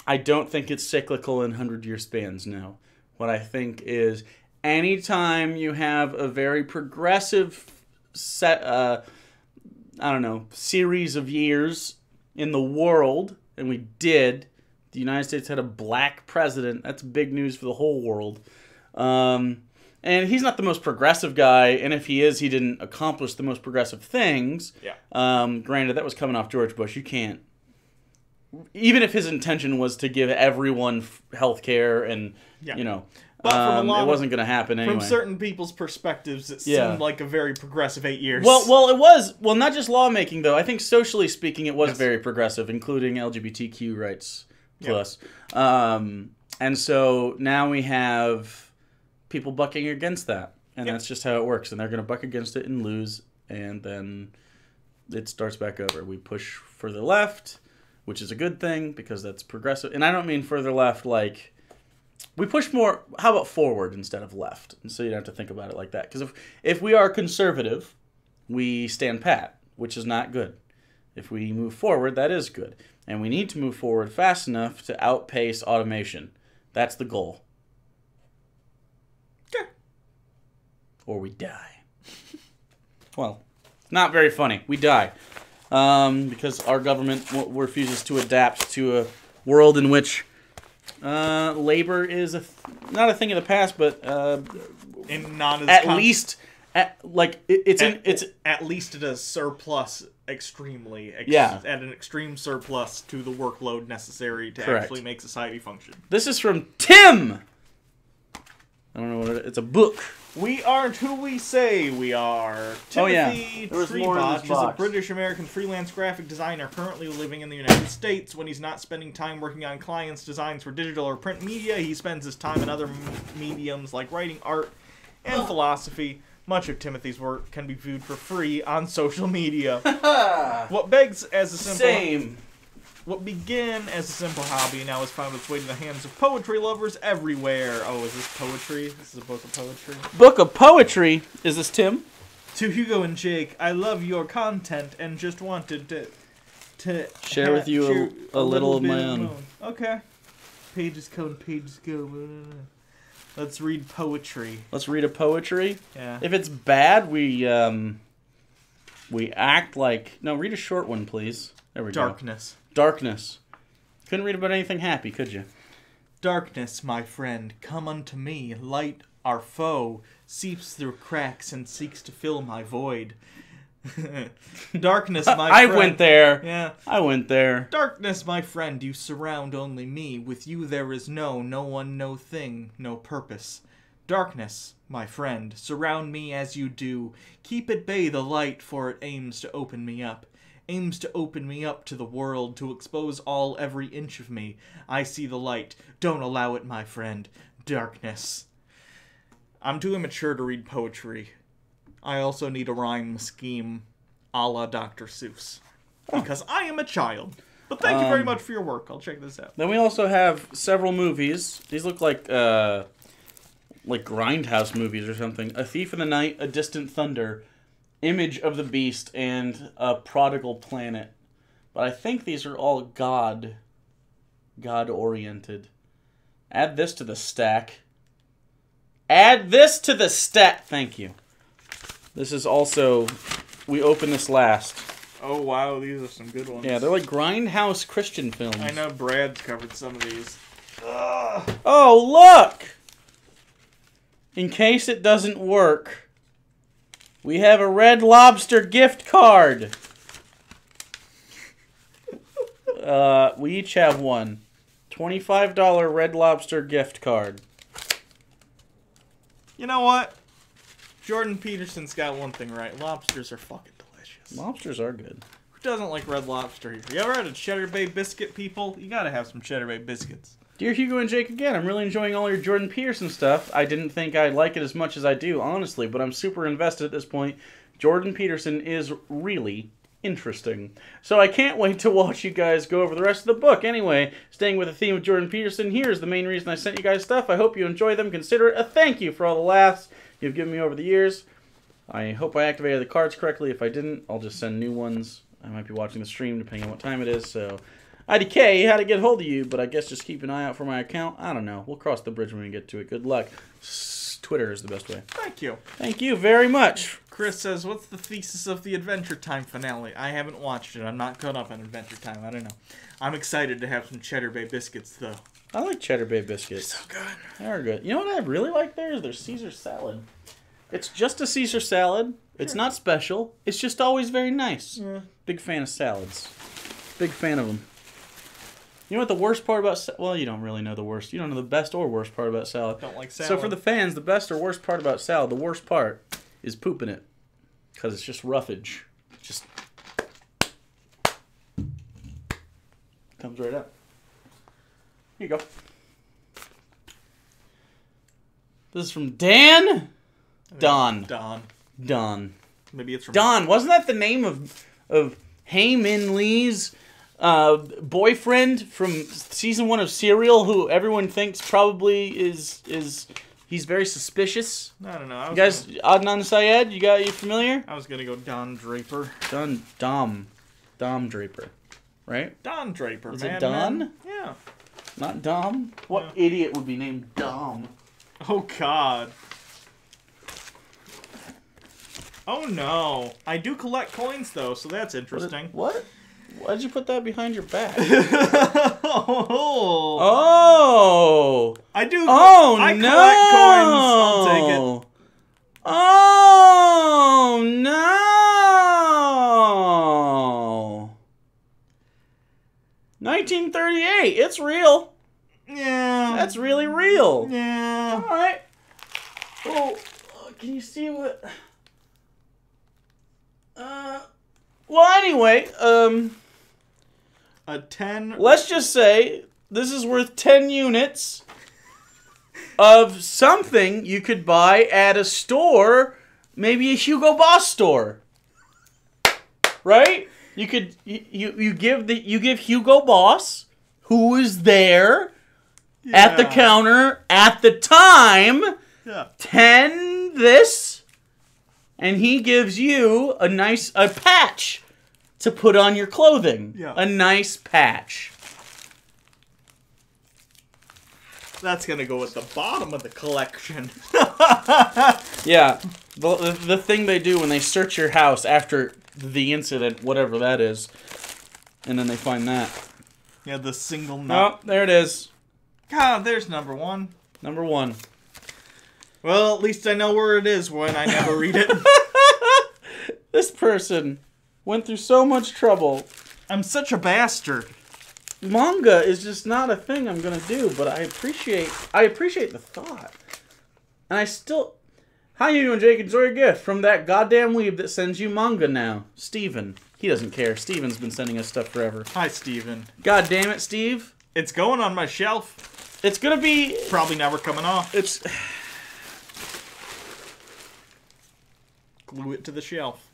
I don't think it's cyclical in hundred year spans. No, what I think is anytime you have a very progressive set, uh, I don't know, series of years in the world, and we did. The United States had a black president. That's big news for the whole world. Um, and he's not the most progressive guy, and if he is, he didn't accomplish the most progressive things. Yeah. Um, granted, that was coming off George Bush. You can't, even if his intention was to give everyone health care and Yeah. you know, But um, it wasn't going to happen anyway. From certain people's perspectives, it Yeah. seemed like a very progressive eight years. Well, well, it was well, not just lawmaking though. I think socially speaking, it was Yes. very progressive, including LGBTQ rights plus. Um, and so now we have people bucking against that, and Yep. that's just how it works. And they're going to buck against it and lose, and then it starts back over. We push further left, which is a good thing because that's progressive. And I don't mean further left like. We push more. How about forward instead of left? And so you don't have to think about it like that. Because if if we are conservative, we stand pat, which is not good. If we move forward, that is good. And we need to move forward fast enough to outpace automation. That's the goal. Okay. Or we die. well, not very funny. We die. Um, because our government w- refuses to adapt to a world in which uh, labor is a th- not a thing of the past, but uh, at least at, like it, it's in at, it's at least at a surplus extremely ex- Yeah. at an extreme surplus to the workload necessary to Correct. actually make society function. This is from Tim. I don't know what it, it's a book. We aren't who we say we are. Oh, yeah. Timothy There was more in Trebach this is a. British American freelance graphic designer currently living in the United States. When he's not spending time working on clients' designs for digital or print media, he spends his time in other mediums like writing art and oh. philosophy. Much of Timothy's work can be viewed for free on social media. what begs as a simple Same. what began as a simple hobby now has found its way to the hands of poetry lovers everywhere. Oh, is this poetry? This is a book of poetry. Book of poetry. Is this Tim? To Hugo and Jake, I love your content and just wanted to to Share with you a- a little of my own. Okay. Pages come, pages go. Let's read poetry. Let's read a poetry. Yeah. If it's bad, we um we act like no. Read a short one, please. There we Darkness. go. Darkness. Darkness. Couldn't read about anything happy, could you? Darkness, my friend, come unto me. Light, our foe, seeps through cracks and seeks to fill my void. Darkness, my I friend. went there. Yeah. I went there. Darkness, my friend, you surround only me. With you there is no, no one, no thing, no purpose. Darkness, my friend, surround me as you do. Keep at bay the light, for it aims to open me up. Aims to open me up to the world, to expose all every inch of me. I see the light. Don't allow it, my friend. Darkness. I'm too immature to read poetry. I also need a rhyme scheme a la Dr. Seuss. Because I am a child. But thank you very Um, much for your work. I'll check this out. Then we also have several movies. These look like uh like grindhouse movies or something. A Thief in the Night, A Distant Thunder, Image of the Beast, and A Prodigal Planet. But I think these are all God God oriented. Add this to the stack. Add this to the stack. Thank you. This is also we open this last. Oh wow, these are some good ones. Yeah, they're like grindhouse Christian films. I know Brad's covered some of these. Ugh. Oh, look! In case it doesn't work, we have a Red Lobster gift card. Uh, we each have one. $25 Red Lobster gift card. You know what? Jordan Peterson's got one thing right. Lobsters are fucking delicious. Lobsters are good. Who doesn't like red lobster here? You ever had a Cheddar Bay biscuit, people? You gotta have some Cheddar Bay biscuits. Dear Hugo and Jake again, I'm really enjoying all your Jordan Peterson stuff. I didn't think I'd like it as much as I do, honestly, but I'm super invested at this point. Jordan Peterson is really interesting. So I can't wait to watch you guys go over the rest of the book. Anyway, staying with the theme of Jordan Peterson, here's the main reason I sent you guys stuff. I hope you enjoy them. Consider it a thank you for all the laughs you've given me over the years. I hope I activated the cards correctly. If I didn't, I'll just send new ones. I might be watching the stream depending on what time it is, so IDK, how to get hold of you, but I guess just keep an eye out for my account. I don't know. We'll cross the bridge when we get to it. Good luck. Twitter is the best way. Thank you. Thank you very much. Chris says, "What's the thesis of the Adventure Time finale?" I haven't watched it. I'm not caught up on Adventure Time. I don't know. I'm excited to have some Cheddar Bay biscuits, though. I like Cheddar Bay biscuits. So good. They're good. You know what I really like there is their Caesar salad. It's just a Caesar salad. It's not special. It's just always very nice. Yeah. Big fan of salads. Big fan of them. You know what the worst part about well, you don't really know the worst. You don't know the best or worst part about salad. Don't like salad. So for the fans, the best or worst part about salad, the worst part is pooping it, because it's just roughage. Just comes right up. Here you go. This is from Dan. Don. Don. Don. Maybe it's from Don. Wasn't that the name of of Hae Min Lee's uh, boyfriend from season one of Serial, who everyone thinks probably is is he's very suspicious. I don't know. I You guys, Gonna, Adnan Syed, you got you familiar? I was gonna go Don Draper. Don Dom, Dom Draper, right? Don Draper. Is it Don? Men. Yeah. Not Dom. What Yeah. idiot would be named Dom? Oh God. Oh no! I do collect coins though, so that's interesting. What? Why'd you put that behind your back? oh, oh. I do. Oh I no! collect coins. I'll take it. Oh no! 1938. It's real. Yeah. That's really real. Yeah. All right. Oh, can you see what? Uh. Well, anyway, um, A ten. let's just say this is worth 10 units of something you could buy at a store, maybe a Hugo Boss store. Right? You could you, you, you give the you give Hugo Boss who is there at the counter at the time Yeah. 10 this and he gives you a nice a patch to put on your clothing. Yeah. A nice patch. That's gonna go at the bottom of the collection. Yeah, the, the, the thing they do when they search your house after the incident, whatever that is, and then they find that. yeah, the single nut. Oh, there it is. God, there's number one. Number one. Well, at least I know where it is when I never read it. This person went through so much trouble. I'm such a bastard. Manga is just not a thing I'm gonna do, but I appreciate I appreciate the thought. And I still How you doing, Jake? Enjoy your gift from that goddamn weeb that sends you manga now. Steven. He doesn't care. Steven's been sending us stuff forever. Hi, Steven. God damn it, Steve. It's going on my shelf. It's gonna be Probably never coming off. it's Glue it to the shelf.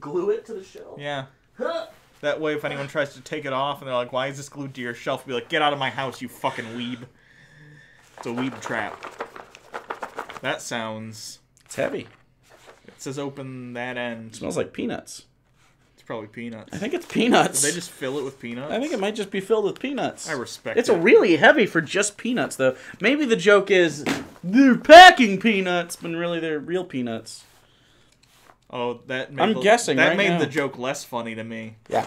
glue it to the shelf. Yeah. That way, if anyone tries to take it off and they're like, why is this glued to your shelf? Be like, get out of my house, you fucking weeb. It's a weeb trap. That sounds. It's heavy. It says open that end. smells like peanuts. It's probably peanuts. I think it's peanuts. Did they just fill it with peanuts? I think it might just be filled with peanuts. I respect It's it. a really heavy for just peanuts, though. Maybe the joke is they're packing peanuts, but really they're real peanuts. Oh, that. Made I'm the, guessing that right made now. the joke less funny to me. Yeah.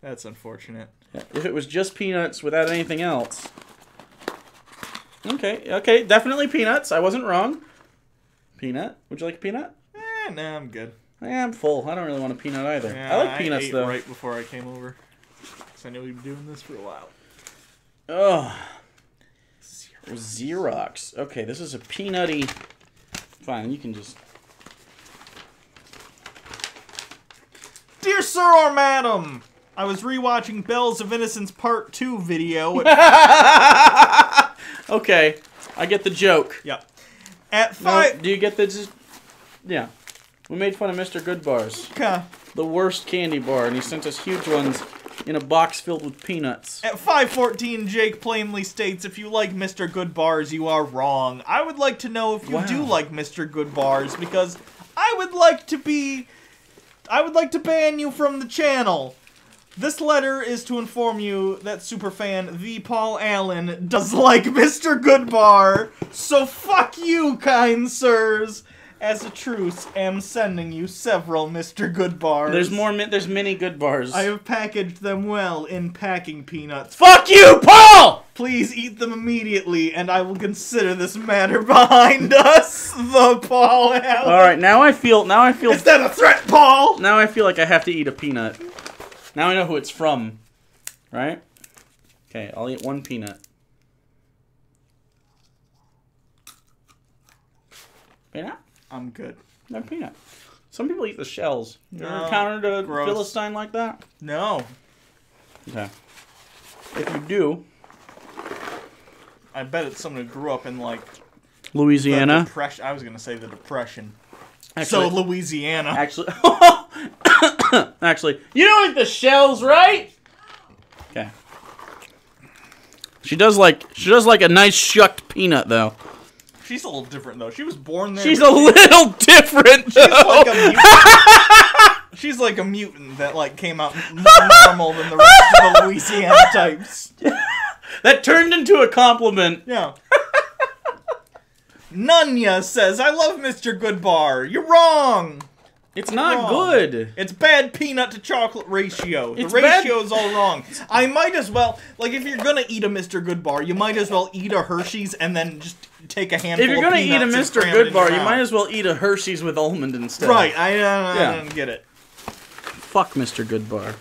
That's unfortunate. If it was just peanuts without anything else. Okay, okay, definitely peanuts. I wasn't wrong. Peanut? Would you like a peanut? Eh, nah, I'm good. Yeah, I'm full. I don't really want a peanut either. Yeah, I like peanuts ate though. Right before I came over, 'Cause I knew we'd be doing this for a while. Ugh. Xerox. Okay, this is a peanutty. Fine, you can just. Dear Sir or Madam, I was rewatching Bells of Innocence Part 2 video. Okay, I get the joke. yeah. At No, five. do you get the? Yeah, we made fun of Mr. Good Bars, Okay. the worst candy bar, and he sent us huge ones in a box filled with peanuts. At 514, Jake plainly states if you like Mr. Good Bars, you are wrong. I would like to know if you Wow. do like Mr. Good Bars because I would like to be. I would like to ban you from the channel. This letter is to inform you that superfan the Paul Allen does like Mr. Goodbar. So fuck you, kind sirs. As a truce, am sending you several Mr. Goodbars. There's more. There's many Goodbars. I have packaged them well in packing peanuts. Fuck you, Paul. Please eat them immediately, and I will consider this matter behind us. The Paul Allen. All right, now I feel. Now I feel. Is that a threat, Paul? Now I feel like I have to eat a peanut. Now I know who it's from. Right? Okay, I'll eat one peanut. Peanut? I'm good. No peanut. Some people eat the shells. You ever encountered a gross. Philistine like that? No, Okay. If you do, I bet it's someone who grew up in like Louisiana. depression. I was gonna say the depression. Actually, so Louisiana. Actually, actually, you don't eat the shells, right? Okay. She does like she does like a nice shucked peanut though. She's a little different though. She was born there. She's a little different though. She's like a mutant. She's like a mutant that like came out more normal than the rest of the Louisiana types. That turned into a compliment. Yeah. Nunya says, "I love Mr. Goodbar. You're wrong. It's not Wrong. good. It's bad peanut to chocolate ratio. The It's ratio is all wrong. I might as well, like, if you're gonna eat a Mr. Goodbar, you might as well eat a Hershey's and then just take a handful. If you're gonna eat a Mr. cram it in Good Bar, you might as well eat a Hershey's with almond instead. Right, I, uh, Yeah. I don't get it. Fuck Mr. Good Bar.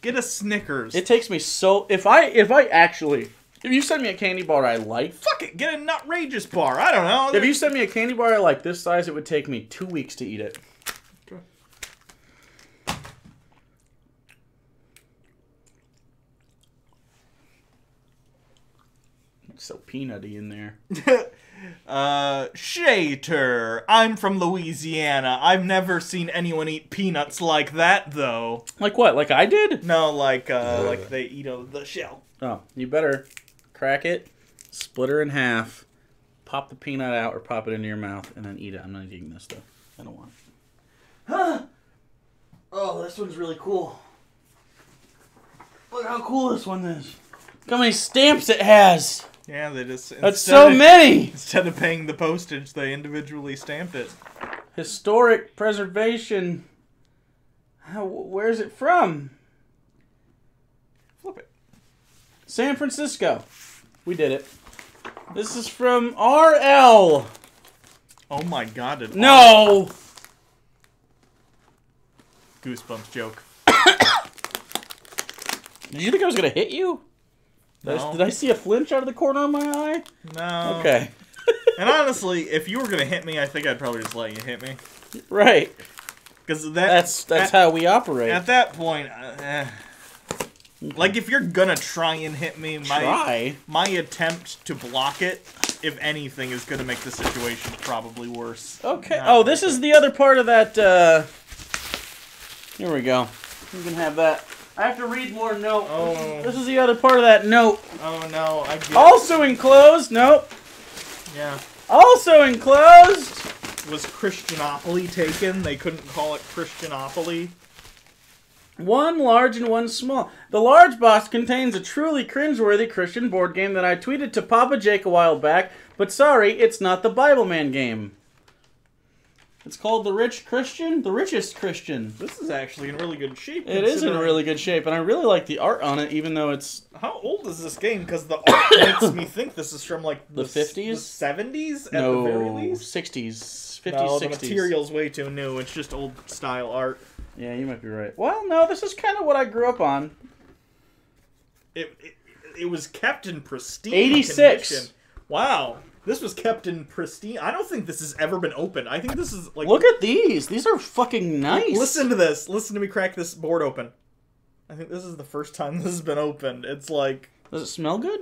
Get a Snickers. It takes me so if I if I actually if you send me a candy bar I like Fuck it, get a Nutrageous bar. I don't know. if you send me a candy bar I like this size it would take me two weeks to eat it. It's so peanutty in there. uh, Shater. I'm from Louisiana. I've never seen anyone eat peanuts like that, though. Like what? Like I did? No, like, uh, like they eat uh, the shell. Oh, you better crack it, split her in half, pop the peanut out or pop it into your mouth, and then eat it. I'm not eating this though. I don't want it. Huh? Oh, this one's really cool. Look how cool this one is. Look how many stamps it has. Yeah, they just That's so of- many. Instead of paying the postage, they individually stamped it. Historic preservation. Where's it from? Flip it. San Francisco. We did it. This is from RL. Oh my god! It No. Goosebumps joke. Did you think I was gonna hit you? Did, I, did I see a flinch out of the corner of my eye? No. Okay. And honestly, if you were gonna hit me, I think I'd probably just let you hit me. right. Because that That's that's at, how we operate. At that point, uh, eh. like if you're gonna try and hit me, my Try. my attempt to block it, if anything, is gonna make the situation probably worse. Okay. Not Oh, this is the other part of that. Uh... Here we go. You can have that. I have to read more note. Oh. This is the other part of that note. Oh no, I get. Also enclosed. Nope. Yeah. Also enclosed. Was Christianopoly taken? They couldn't call it Christianopoly. One large and one small. The large box contains a truly cringeworthy Christian board game that I tweeted to Papa Jake a while back, but sorry, it's not the Bible Man game. It's called the Rich Christian, the richest Christian. This is actually in really good shape. It is in really good shape, and I really like the art on it, even though it's How old is this game? Because the art makes me think this is from like The 50s? 70s at the very least. 60s, 50s, No, the material's way too new. It's just old style art. Yeah, you might be right. Well, no, this is kind of what I grew up on. It, it it was kept in pristine 86. condition. Wow. This was kept in pristine. I don't think this has ever been opened. I think this is like Look at these. These are fucking nice. Listen to this. Listen to me crack this board open. I think this is the first time this has been opened. It's like Does it smell good?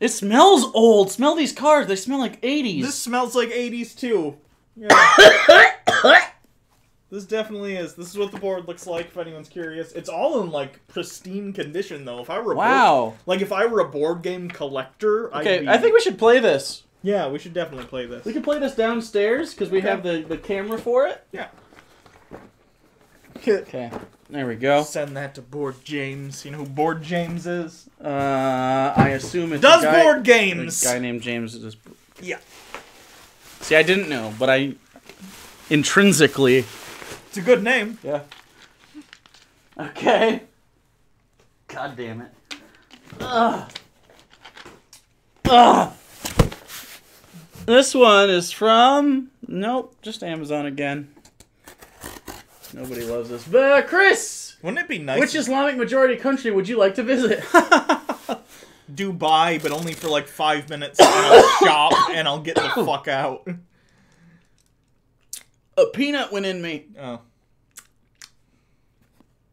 It smells old. Smell these cars. They smell like 80s. this smells like 80s too. Yeah. this definitely is. This is what the board looks like if anyone's curious. It's all in like pristine condition though. If I were a board, wow. like if I were a board game collector, Okay, be, I think we should play this. yeah, we should definitely play this. We can play this downstairs because we Okay. have the, the camera for it. Yeah. Okay, there we go. Send that to Board James. You know who Board James is? Uh, I assume it's Does guy, board a games? guy named James. Is Yeah. See, I didn't know, but I intrinsically. It's a good name. Yeah. Okay. God damn it. Ugh. Ugh. This one is from. Nope, just Amazon again. Nobody loves this. But uh, Chris! Wouldn't it be nice? Which Islamic majority country would you like to visit? Dubai, but only for like five minutes, and I'll shop and I'll get the fuck out. A peanut went in me. Oh.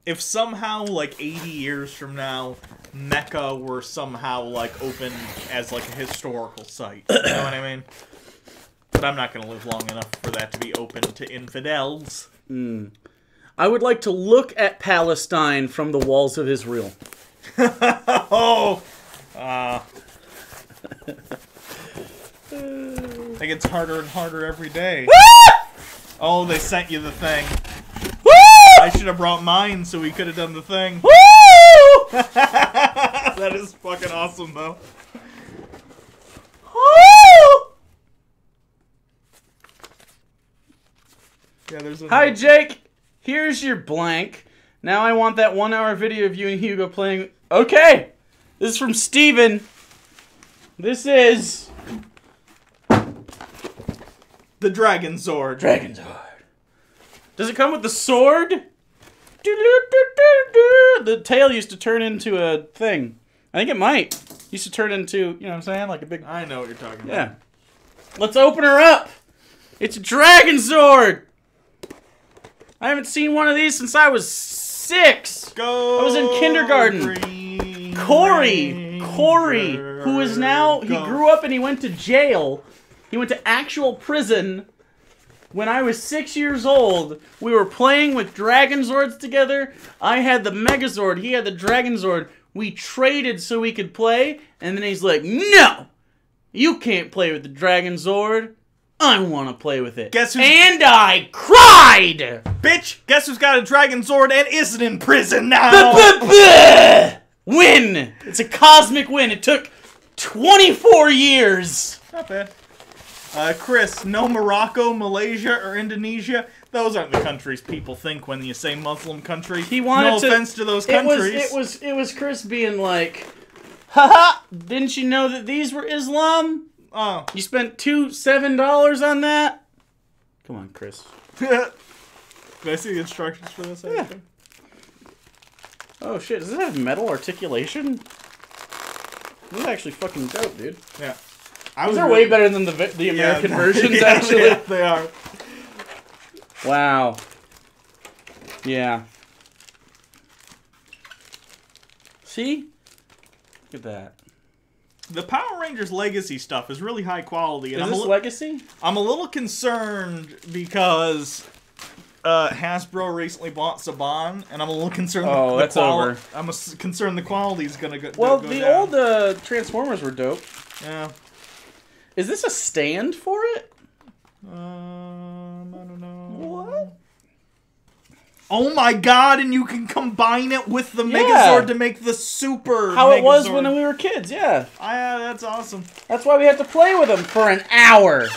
If somehow, like 80 years from now, Mecca were somehow like open as like a historical site, you know what I mean? But I'm not gonna live long enough for that to be open to infidels. I would like to look at Palestine from the walls of Israel. oh, uh, it gets harder and harder every day. Oh, they sent you the thing. I should have brought mine so we could have done the thing. that is fucking awesome, though. Yeah, there's a Hi, Jake. Here's your blank. Now I want that one hour video of you and Hugo playing. Okay. This is from Steven. This is the Dragon Zord. Dragon Zord. Does it come with the sword? The tail used to turn into a thing. I think it might. Used to turn into, you know what I'm saying? Like a big. I know what you're talking about. Yeah. Let's open her up. It's a dragon zord. I haven't seen one of these since I was six. Go. I was in kindergarten. Green Corey, Corey, who is now he Go. grew up and he went to jail. He went to actual prison. When I was six years old, we were playing with Dragon Zords together. I had the Megazord, he had the Dragon Zord. We traded so we could play, and then he's like, "No, you can't play with the Dragon Zord. I want to play with it." Guess who's- And I cried. Bitch, guess who's got a Dragon Zord and isn't in prison now? Win! It's a cosmic win. It took 24 years. Not bad. Uh, Chris, no Morocco, Malaysia, or Indonesia. Those aren't the countries people think when you say Muslim country. He wanted no to- offense to those It was countries. it was it was Chris being like, haha, didn't you know that these were Islam? Oh. You spent two seven dollars on that? Come on, Chris. Did I see the instructions for this? Yeah. actually? Oh shit, does this have metal articulation? This is actually fucking dope, dude. Yeah. These are way better than the the American no, versions, yeah, actually. yeah, they are. Wow. Yeah. See? Look at that. The Power Rangers Legacy stuff is really high quality, and Is I'm, this a Legacy? I'm a little concerned because uh, Hasbro recently bought Saban, and I'm a little concerned. Oh, the that's over. I'm concerned the quality is gonna go. Well, go the down. old uh, Transformers were dope. Yeah. Is this a stand for it? Um, I don't know. What? Oh my god, and you can combine it with the Yeah. Megazord to make the super How it was when we were kids, yeah. Ah, yeah, that's awesome. That's why we had to play with them for an hour.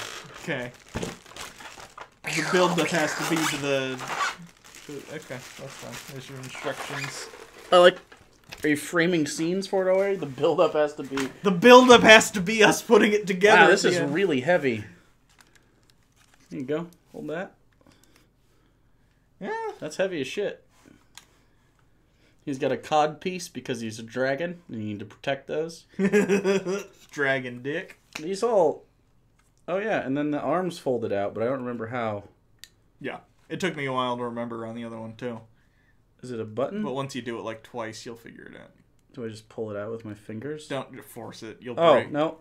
Okay. the build-up has to be to the. to- okay, that's fine. There's your instructions. I like. Are you framing scenes for it already? The build up has to be. The build-up has to be us putting it together. Wow, this is end. really heavy. There you go. Hold that. yeah. That's heavy as shit. He's got a cod piece because he's a dragon. and You need to protect those. Dragon dick. These all. Oh yeah, and then the arms folded out, but I don't remember how. Yeah. It took me a while to remember on the other one too. Is it a button? But once you do it like twice, you'll figure it out. Do I just pull it out with my fingers? Don't force it. You'll Oh break. no.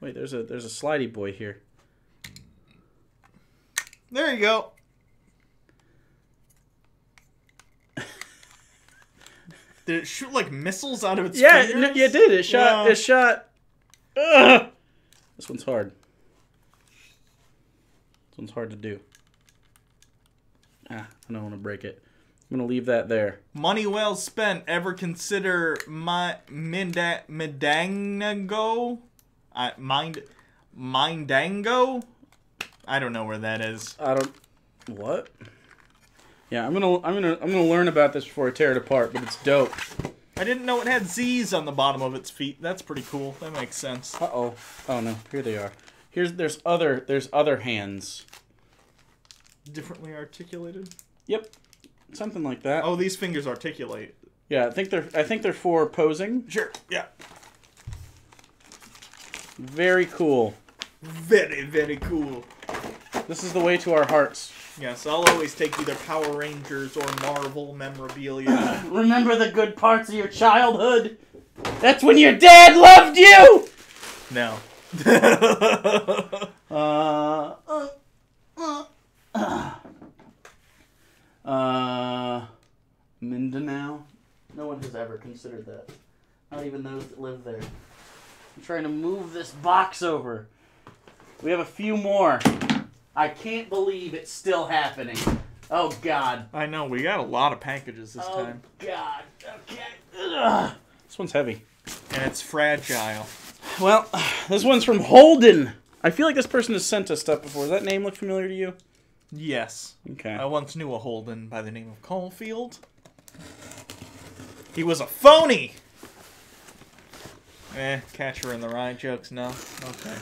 Wait, there's a there's a slidey boy here. There you go. Did it shoot like missiles out of its Yeah, fingers? yeah, it did. It shot. Yeah. It shot. Ugh! This one's hard. This one's hard to do. Ah, I don't want to break it. I'm gonna leave that there. Money well spent. Ever consider my Minda, Mindango? I mind Mindango? I don't know where that is. I don't. What? Yeah, I'm gonna I'm gonna I'm gonna learn about this before I tear it apart. But it's dope. I didn't know it had Z's on the bottom of its feet. That's pretty cool. That makes sense. Uh oh. Oh no. Here they are. Here's there's other there's other hands. Differently articulated. Yep. Something like that. Oh, these fingers articulate. Yeah, I think they're I think they're for posing. Sure. Yeah. Very cool. Very, very cool. This is the way to our hearts. Yes, I'll always take either Power Rangers or Marvel memorabilia. Remember the good parts of your childhood? That's when your dad loved you. no. Uh, uh, uh, uh, Mindanao. No one has ever considered that. Not even those that live there. I'm trying to move this box over. We have a few more. I can't believe it's still happening. Oh God. I know, we got a lot of packages this Oh time. Oh God. Okay. Ugh. This one's heavy. And it's fragile. Well, this one's from Holden. I feel like this person has sent us stuff before. Does that name look familiar to you? Yes. Okay. I once knew a Holden by the name of Caulfield. He was a phony! Eh, Catcher in the Rye jokes, no? Okay.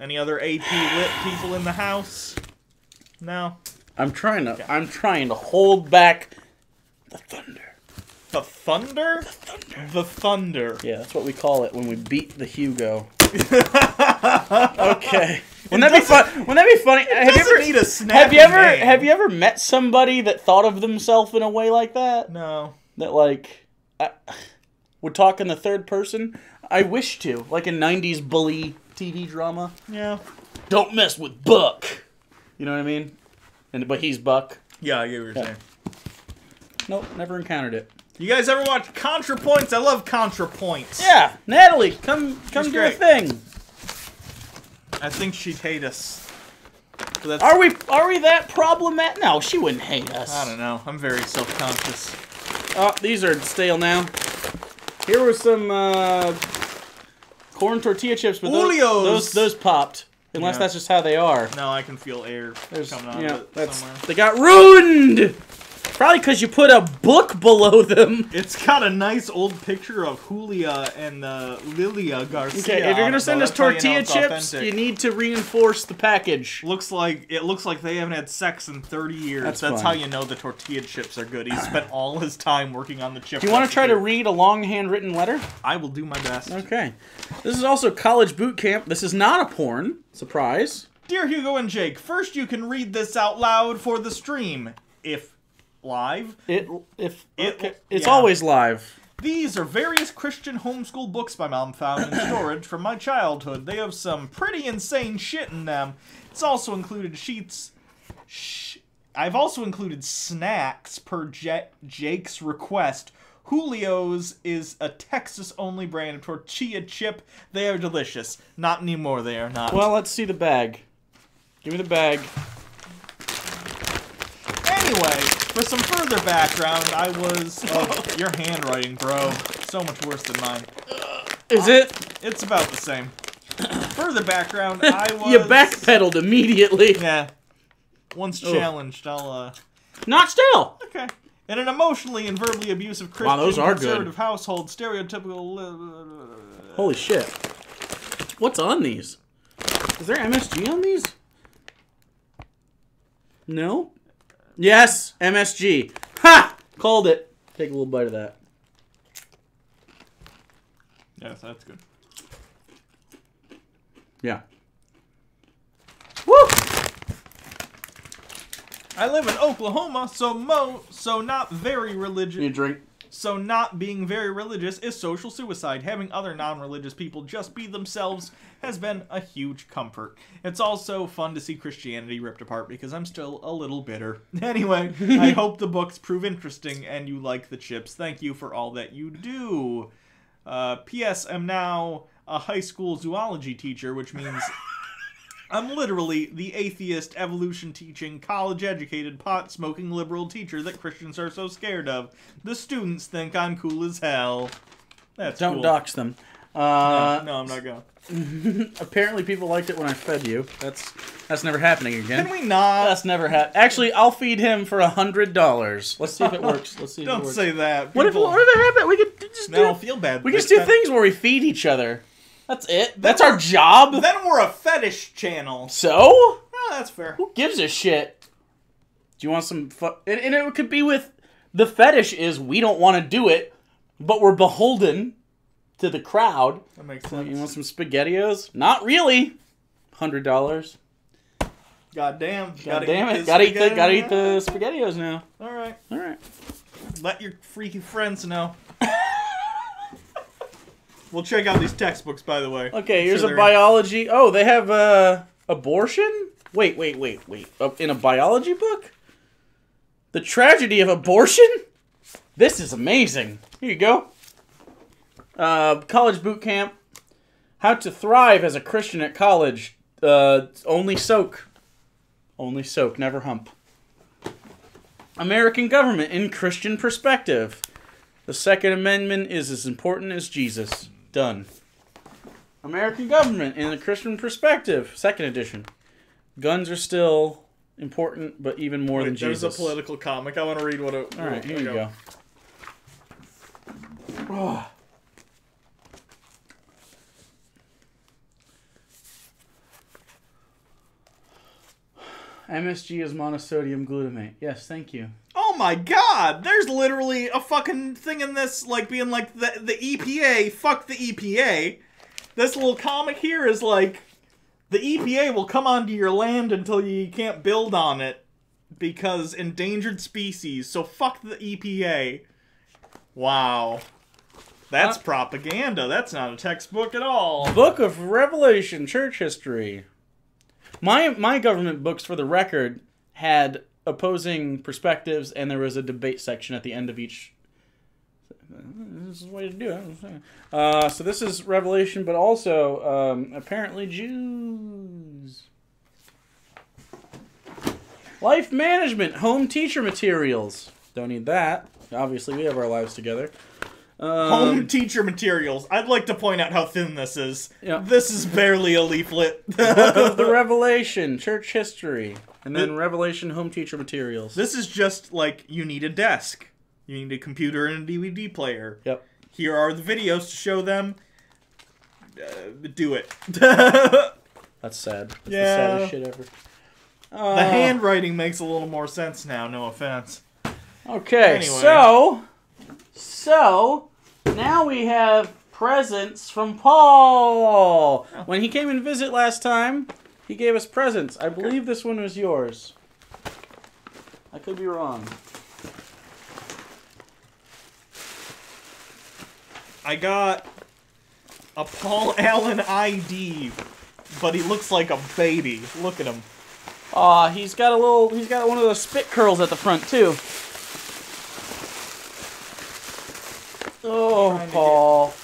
Any other AP lit people in the house? No? I'm trying to. I'm trying to hold back the thunder. The Thunder? The Thunder. Yeah, that's what we call it when we beat the Hugo. okay. Wouldn't that be fun? Wouldn't that be funny? Have you ever? need a snappy Have you ever? Have you ever met somebody that thought of themselves in a way like that? No. That like, I, would talk in the third person? I wish to, like a '90s bully TV drama. Yeah. Don't mess with Buck. You know what I mean? And but he's Buck. Yeah, I get what you're saying. Nope, never encountered it. You guys ever watch ContraPoints? I love ContraPoints. Yeah, Natalie, come come She's do a thing. I think she'd hate us. Are we are we that problematic? No, she wouldn't hate us. I don't know. I'm very self-conscious. Oh, these are stale now. Here were some uh, corn tortilla chips, but those, those those popped. Unless Yeah. that's just how they are. No, I can feel air There's, coming out yeah, of it that's somewhere. they got ruined. Probably because you put a book below them. It's got a nice old picture of Julia and uh, Lilia Garcia. Okay, if you're gonna send though. us how you know tortilla chips, authentic. you need to reinforce the package. Looks like it looks like they haven't had sex in 30 years. That's That's, how you know the tortilla chips are good. He spent all his time working on the chip. Do you want to try to read a long handwritten letter? I will do my best. Okay. This is also college boot camp. This is not a porn. Surprise. Dear Hugo and Jake, first you can read this out loud for the stream, if live. It if It- okay, it's yeah. always live. These are various Christian homeschool books my mom found in storage from my childhood. They have some pretty insane shit in them. It's also included sheets. Sh- I've also included snacks per Ja- Jake's request. Julio's is a Texas only brand of tortilla chip. They are delicious. Not anymore, they are not. Well, let's see the bag. Give me the bag. Anyway, for some further background, I was. Oh, your handwriting, bro. So much worse than mine. Is it? It's about the same. Further background, I was You backpedaled immediately. Yeah. Once challenged, I'll uh Not still. Okay. In an emotionally and verbally abusive Christian Wow, those are good. conservative household, stereotypical. uh, Holy shit. What's on these? Is there MSG on these? No? Yes, MSG. Ha! Called it. Take a little bite of that. Yes, that's good. Yeah. Woo! I live in Oklahoma, so mo, so not very religious. You drink. So not being very religious is social suicide. Having other non-religious people just be themselves has been a huge comfort. It's also fun to see Christianity ripped apart because I'm still a little bitter. Anyway, I hope the books prove interesting and you like the chips. Thank you for all that you do. Uh, P.S. I'm now a high school zoology teacher, which means I'm literally the atheist, evolution teaching, college educated, pot smoking liberal teacher that Christians are so scared of. The students think I'm cool as hell. That's Don't cool. dox them. Uh, No, I'm not going. Apparently, people liked it when I fed you. That's that's never happening again. Can we not? That's never happened. Actually, I'll feed him for a hundred dollars. Let's see if it works. Let's see. If it Don't works. say that. What if what if it happened? We could just No, I'll do. feel bad. We can just do that- things where we feed each other. That's it. That's our job. Then we're a fetish channel. So Oh, that's fair. who gives a shit? Do you want some? Fu- and, and it could be with the fetish is we don't want to do it, but we're beholden to the crowd. That makes So you want some spaghettios? Not really. Hundred dollars. God damn. God Gotta damn it! Gotta eat the gotta eat the spaghettios now. All right. All right. Let your freaky friends know. We'll check out these textbooks, by the way. Okay, I'm here's sure a biology. Oh, they have uh, abortion. Wait, wait, wait, wait. Uh, in a biology book, the tragedy of abortion. This is amazing. Here you go. Uh, college boot camp. How to thrive as a Christian at college. Uh, only soak. Only soak, never hump. American government in Christian perspective. The Second Amendment is as important as Jesus. Done. American government in a Christian perspective. Second edition. Guns are still important, but even more than Wait, there's Jesus. a political comic. I want to read what it. All right, here you go. Oh. MSG is monosodium glutamate. Yes, thank you. Oh my god! There's literally a fucking thing in this, like being like the the EPA. Fuck the EPA. This little comic here is like the EPA will come onto your land until you can't build on it because endangered species. So fuck the EPA. Wow. That's Uh, propaganda. That's not a textbook at all. Book of Revelation, church history. My my government books, for the record, had opposing perspectives, and there was a debate section at the end of each. This is the way to do it. Uh, so this is Revelation, but also um, apparently Jews. Life management, home teacher materials. Don't need that. Obviously, we have our lives together. Um, Home teacher materials. I'd like to point out how thin this is. Yeah. This is barely a leaflet. Book of the Revelation, church history, and then Revelation home teacher materials. This is just like you need a desk, you need a computer and a DVD player. Yep. Here are the videos to show them. Uh, do it. That's sad. That's Yeah. the saddest shit ever. Uh, handwriting makes a little more sense now. No offense. Okay, Anyway. so so now we have presents from Paul. When he came and visit last time, he gave us presents. I believe this one was yours. I could be wrong. I got a Paul Allen ID, but he looks like a baby. Look at him. Aw, he's got a little. He's got one of those spit curls at the front too. Oh, Trying to oh, Paul.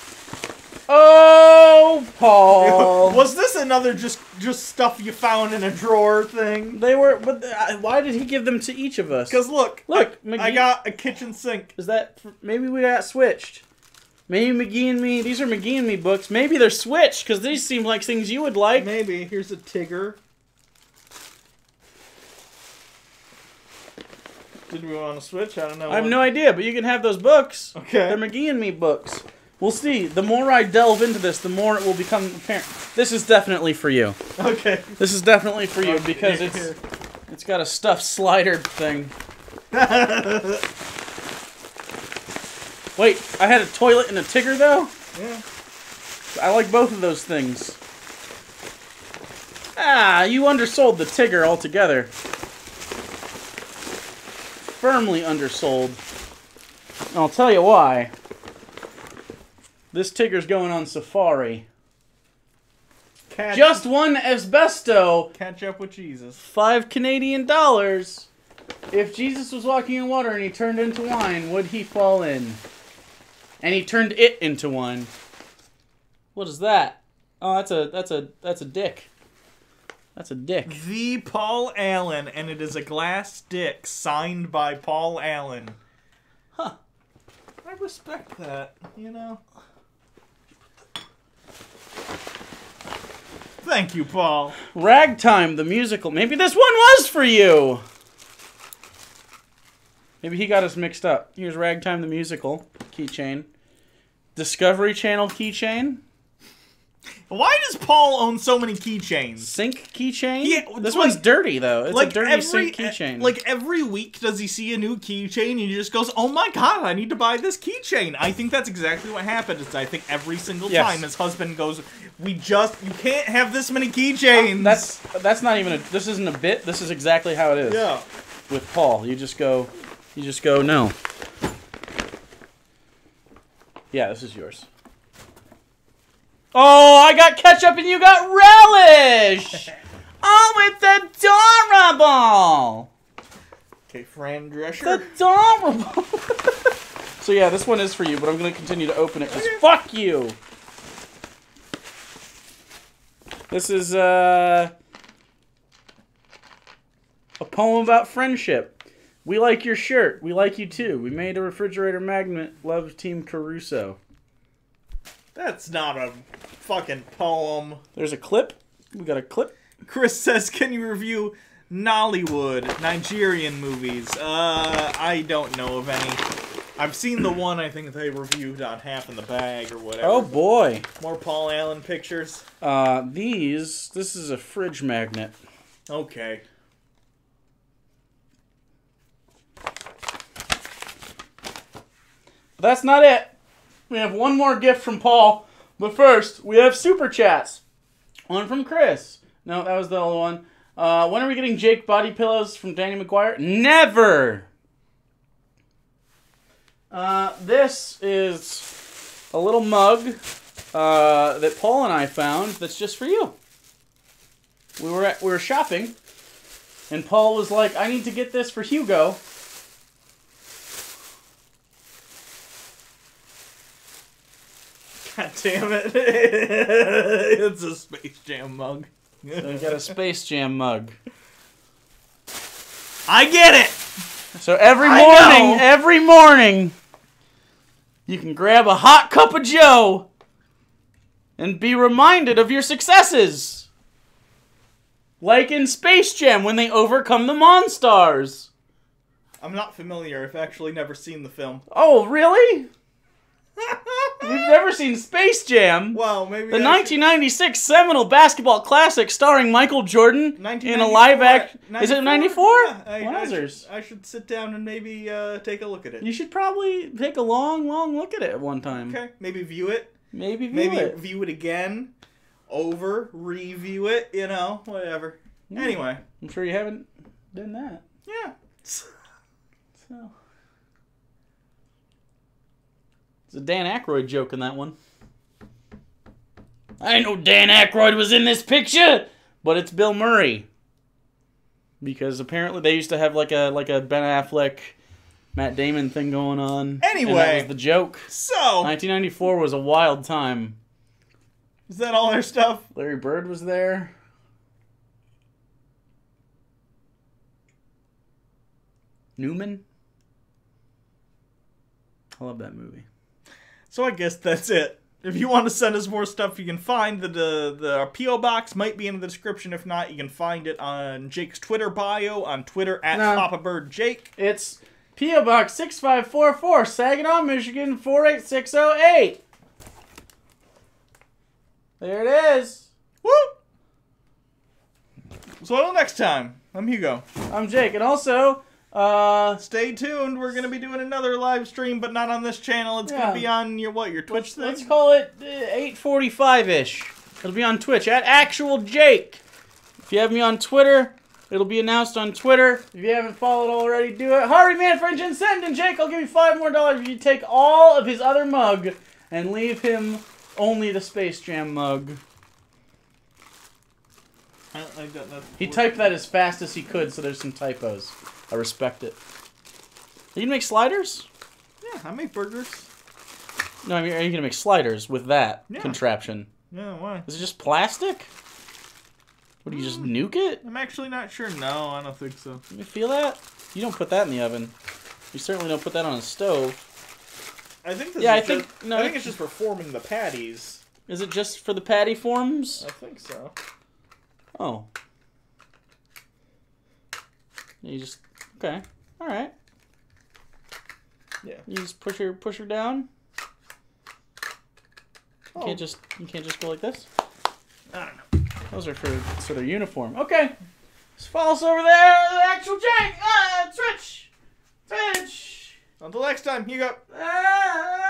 Oh, Paul. Was this another just just stuff you found in a drawer thing? They were, but uh, why did he give them to each of us? Because look, Look, I, McGee- I got a kitchen sink. is that maybe we got switched? Maybe McGee and Me. These are McGee and Me books. Maybe they're switched because these seem like things you would like. Maybe. Here's a Tigger. Did we want to switch? I don't know. I have no idea, but you can have those books. Okay. They're McGee and Me books. We'll see. The more I delve into this, the more it will become apparent. This is definitely for you. Okay. This is definitely for you Okay, because it's it's got a stuffed slider thing. Wait, I had a toilet and a Tigger though. Yeah. I like both of those things. Ah, you undersold the Tigger altogether. Firmly undersold. I'll tell you why. This Tigger's going on safari. Catch, Just one asbesto, catch up with Jesus. five Canadian dollars. If Jesus was walking in water and he turned into wine, would he fall in? And he turned it into wine. What is that? Oh, that's a that's a that's a dick. That's a dick. The Paul Allen, and it is a glass dick signed by Paul Allen. Huh. I respect that, you know. Thank you, Paul. Ragtime the musical. Maybe this one was for you. Maybe he got us mixed up. Here's Ragtime the musical keychain. Discovery Channel keychain. Why does Paul own so many keychains? Sync keychain. Yeah, this like- one's dirty though. It's like a dirty every sync keychain. like every week does he see a new keychain and he just goes oh my god i need to buy this keychain i think that's exactly what happened it's i think every single Yes. time his husband goes we just you can't have this many keychains that's that's not even a. This isn't a bit. This is exactly how it is. yeah With Paul, you just go. You just go no. Yeah, this is yours. Oh, I got ketchup and you got relish. oh, it's adorable. okay fran drescher It's adorable. so yeah, this one is for you, but I'm gonna continue to open it because fuck you. This is uh, a poem about friendship. We like your shirt. We like you too. We made a refrigerator magnet. Love Team Caruso. That's not a fucking poem There's a clip. We got a clip. chris says can you review nollywood nigerian movies uh i don't know of any I've seen the one I think they reviewed on Half in the Bag or whatever. Oh boy. More Paul Allen pictures. Uh, these. This is a fridge magnet. Okay. But that's not it. We have one more gift from Paul. But first, we have super chats. One from Chris. No, that was the other one. Uh, when are we getting Jake body pillows from Danny McGuire? Never. Uh, this is a little mug uh, that Paul and I found. That's just for you. We were at, we were shopping, and Paul was like, "I need to get this for Hugo." God damn it. it's a Space Jam mug. So we got a Space Jam mug. I get it! So every morning, every morning, you can grab a hot cup of Joe and be reminded of your successes. Like in Space Jam when they overcome the Monstars. I'm not familiar. I've actually never seen the film. Oh, really? You've never seen Space Jam? well, maybe The I should- 1996 seminal basketball classic starring Michael Jordan in a 1994? live act. Is it 94? Yeah, I, I, should, I should sit down and maybe uh, take a look at it. You should probably take a long, long look at it at one time. Okay, maybe view it. Maybe view Maybe it. view it again. Over, review it, you know, whatever. Yeah. Anyway, I'm sure you haven't done that. yeah. So. There's a Dan Aykroyd joke in that one. I know Dan Aykroyd was in this picture, but it's Bill Murray. Because apparently they used to have like a like a Ben Affleck, Matt Damon thing going on. and Anyway. that was the joke. So, 1994 was a wild time. is that all their stuff? Larry Bird was there. Newman. I love that movie. So I guess that's it. If you want to send us more stuff, you can find the the, the PO box might be in the description. If not, you can find it on Jake's Twitter bio on Twitter at No. Papa Bird Jake. It's P.O. Box 6544, Saginaw, Michigan 48608. There it is. Woo! So until next time, I'm Hugo. I'm Jake. And also, uh, Stay tuned. We're gonna be doing another live stream, but not on this channel. It's Yeah. gonna be on your what? Your Twitch let's, thing. let's call it uh, 845 ish. It'll be on Twitch at Actual Jake. If you have me on Twitter, it'll be announced on Twitter. If you haven't followed already, do it. Harvey Manfred and send and Jake, I'll give you five more dollars if you take all of his other mug and leave him only the Space Jam mug. I, I. He typed that as fast as he could, so there's some typos. I respect it. Are you gonna make sliders? Yeah, I make burgers. No, I mean, are you gonna make sliders with that Yeah. contraption? Yeah, why? Is it just plastic? What do you just mm. nuke it? I'm actually not sure. No, I don't think so. Let me feel that. You don't put that in the oven. You certainly don't put that on a stove. I think this Yeah, is I think- just, no, I think it's just for forming the patties. Is it just for the patty forms? I think so. Oh. You just okay. All right. Yeah. You just push her push her down. You Oh. can't just you can't just go like this. I don't know. Those are for so they're uniform. Okay. Just follow us over there, the actual Jake. Ah, Twitch. Twitch. Until next time, Hugo. Ah.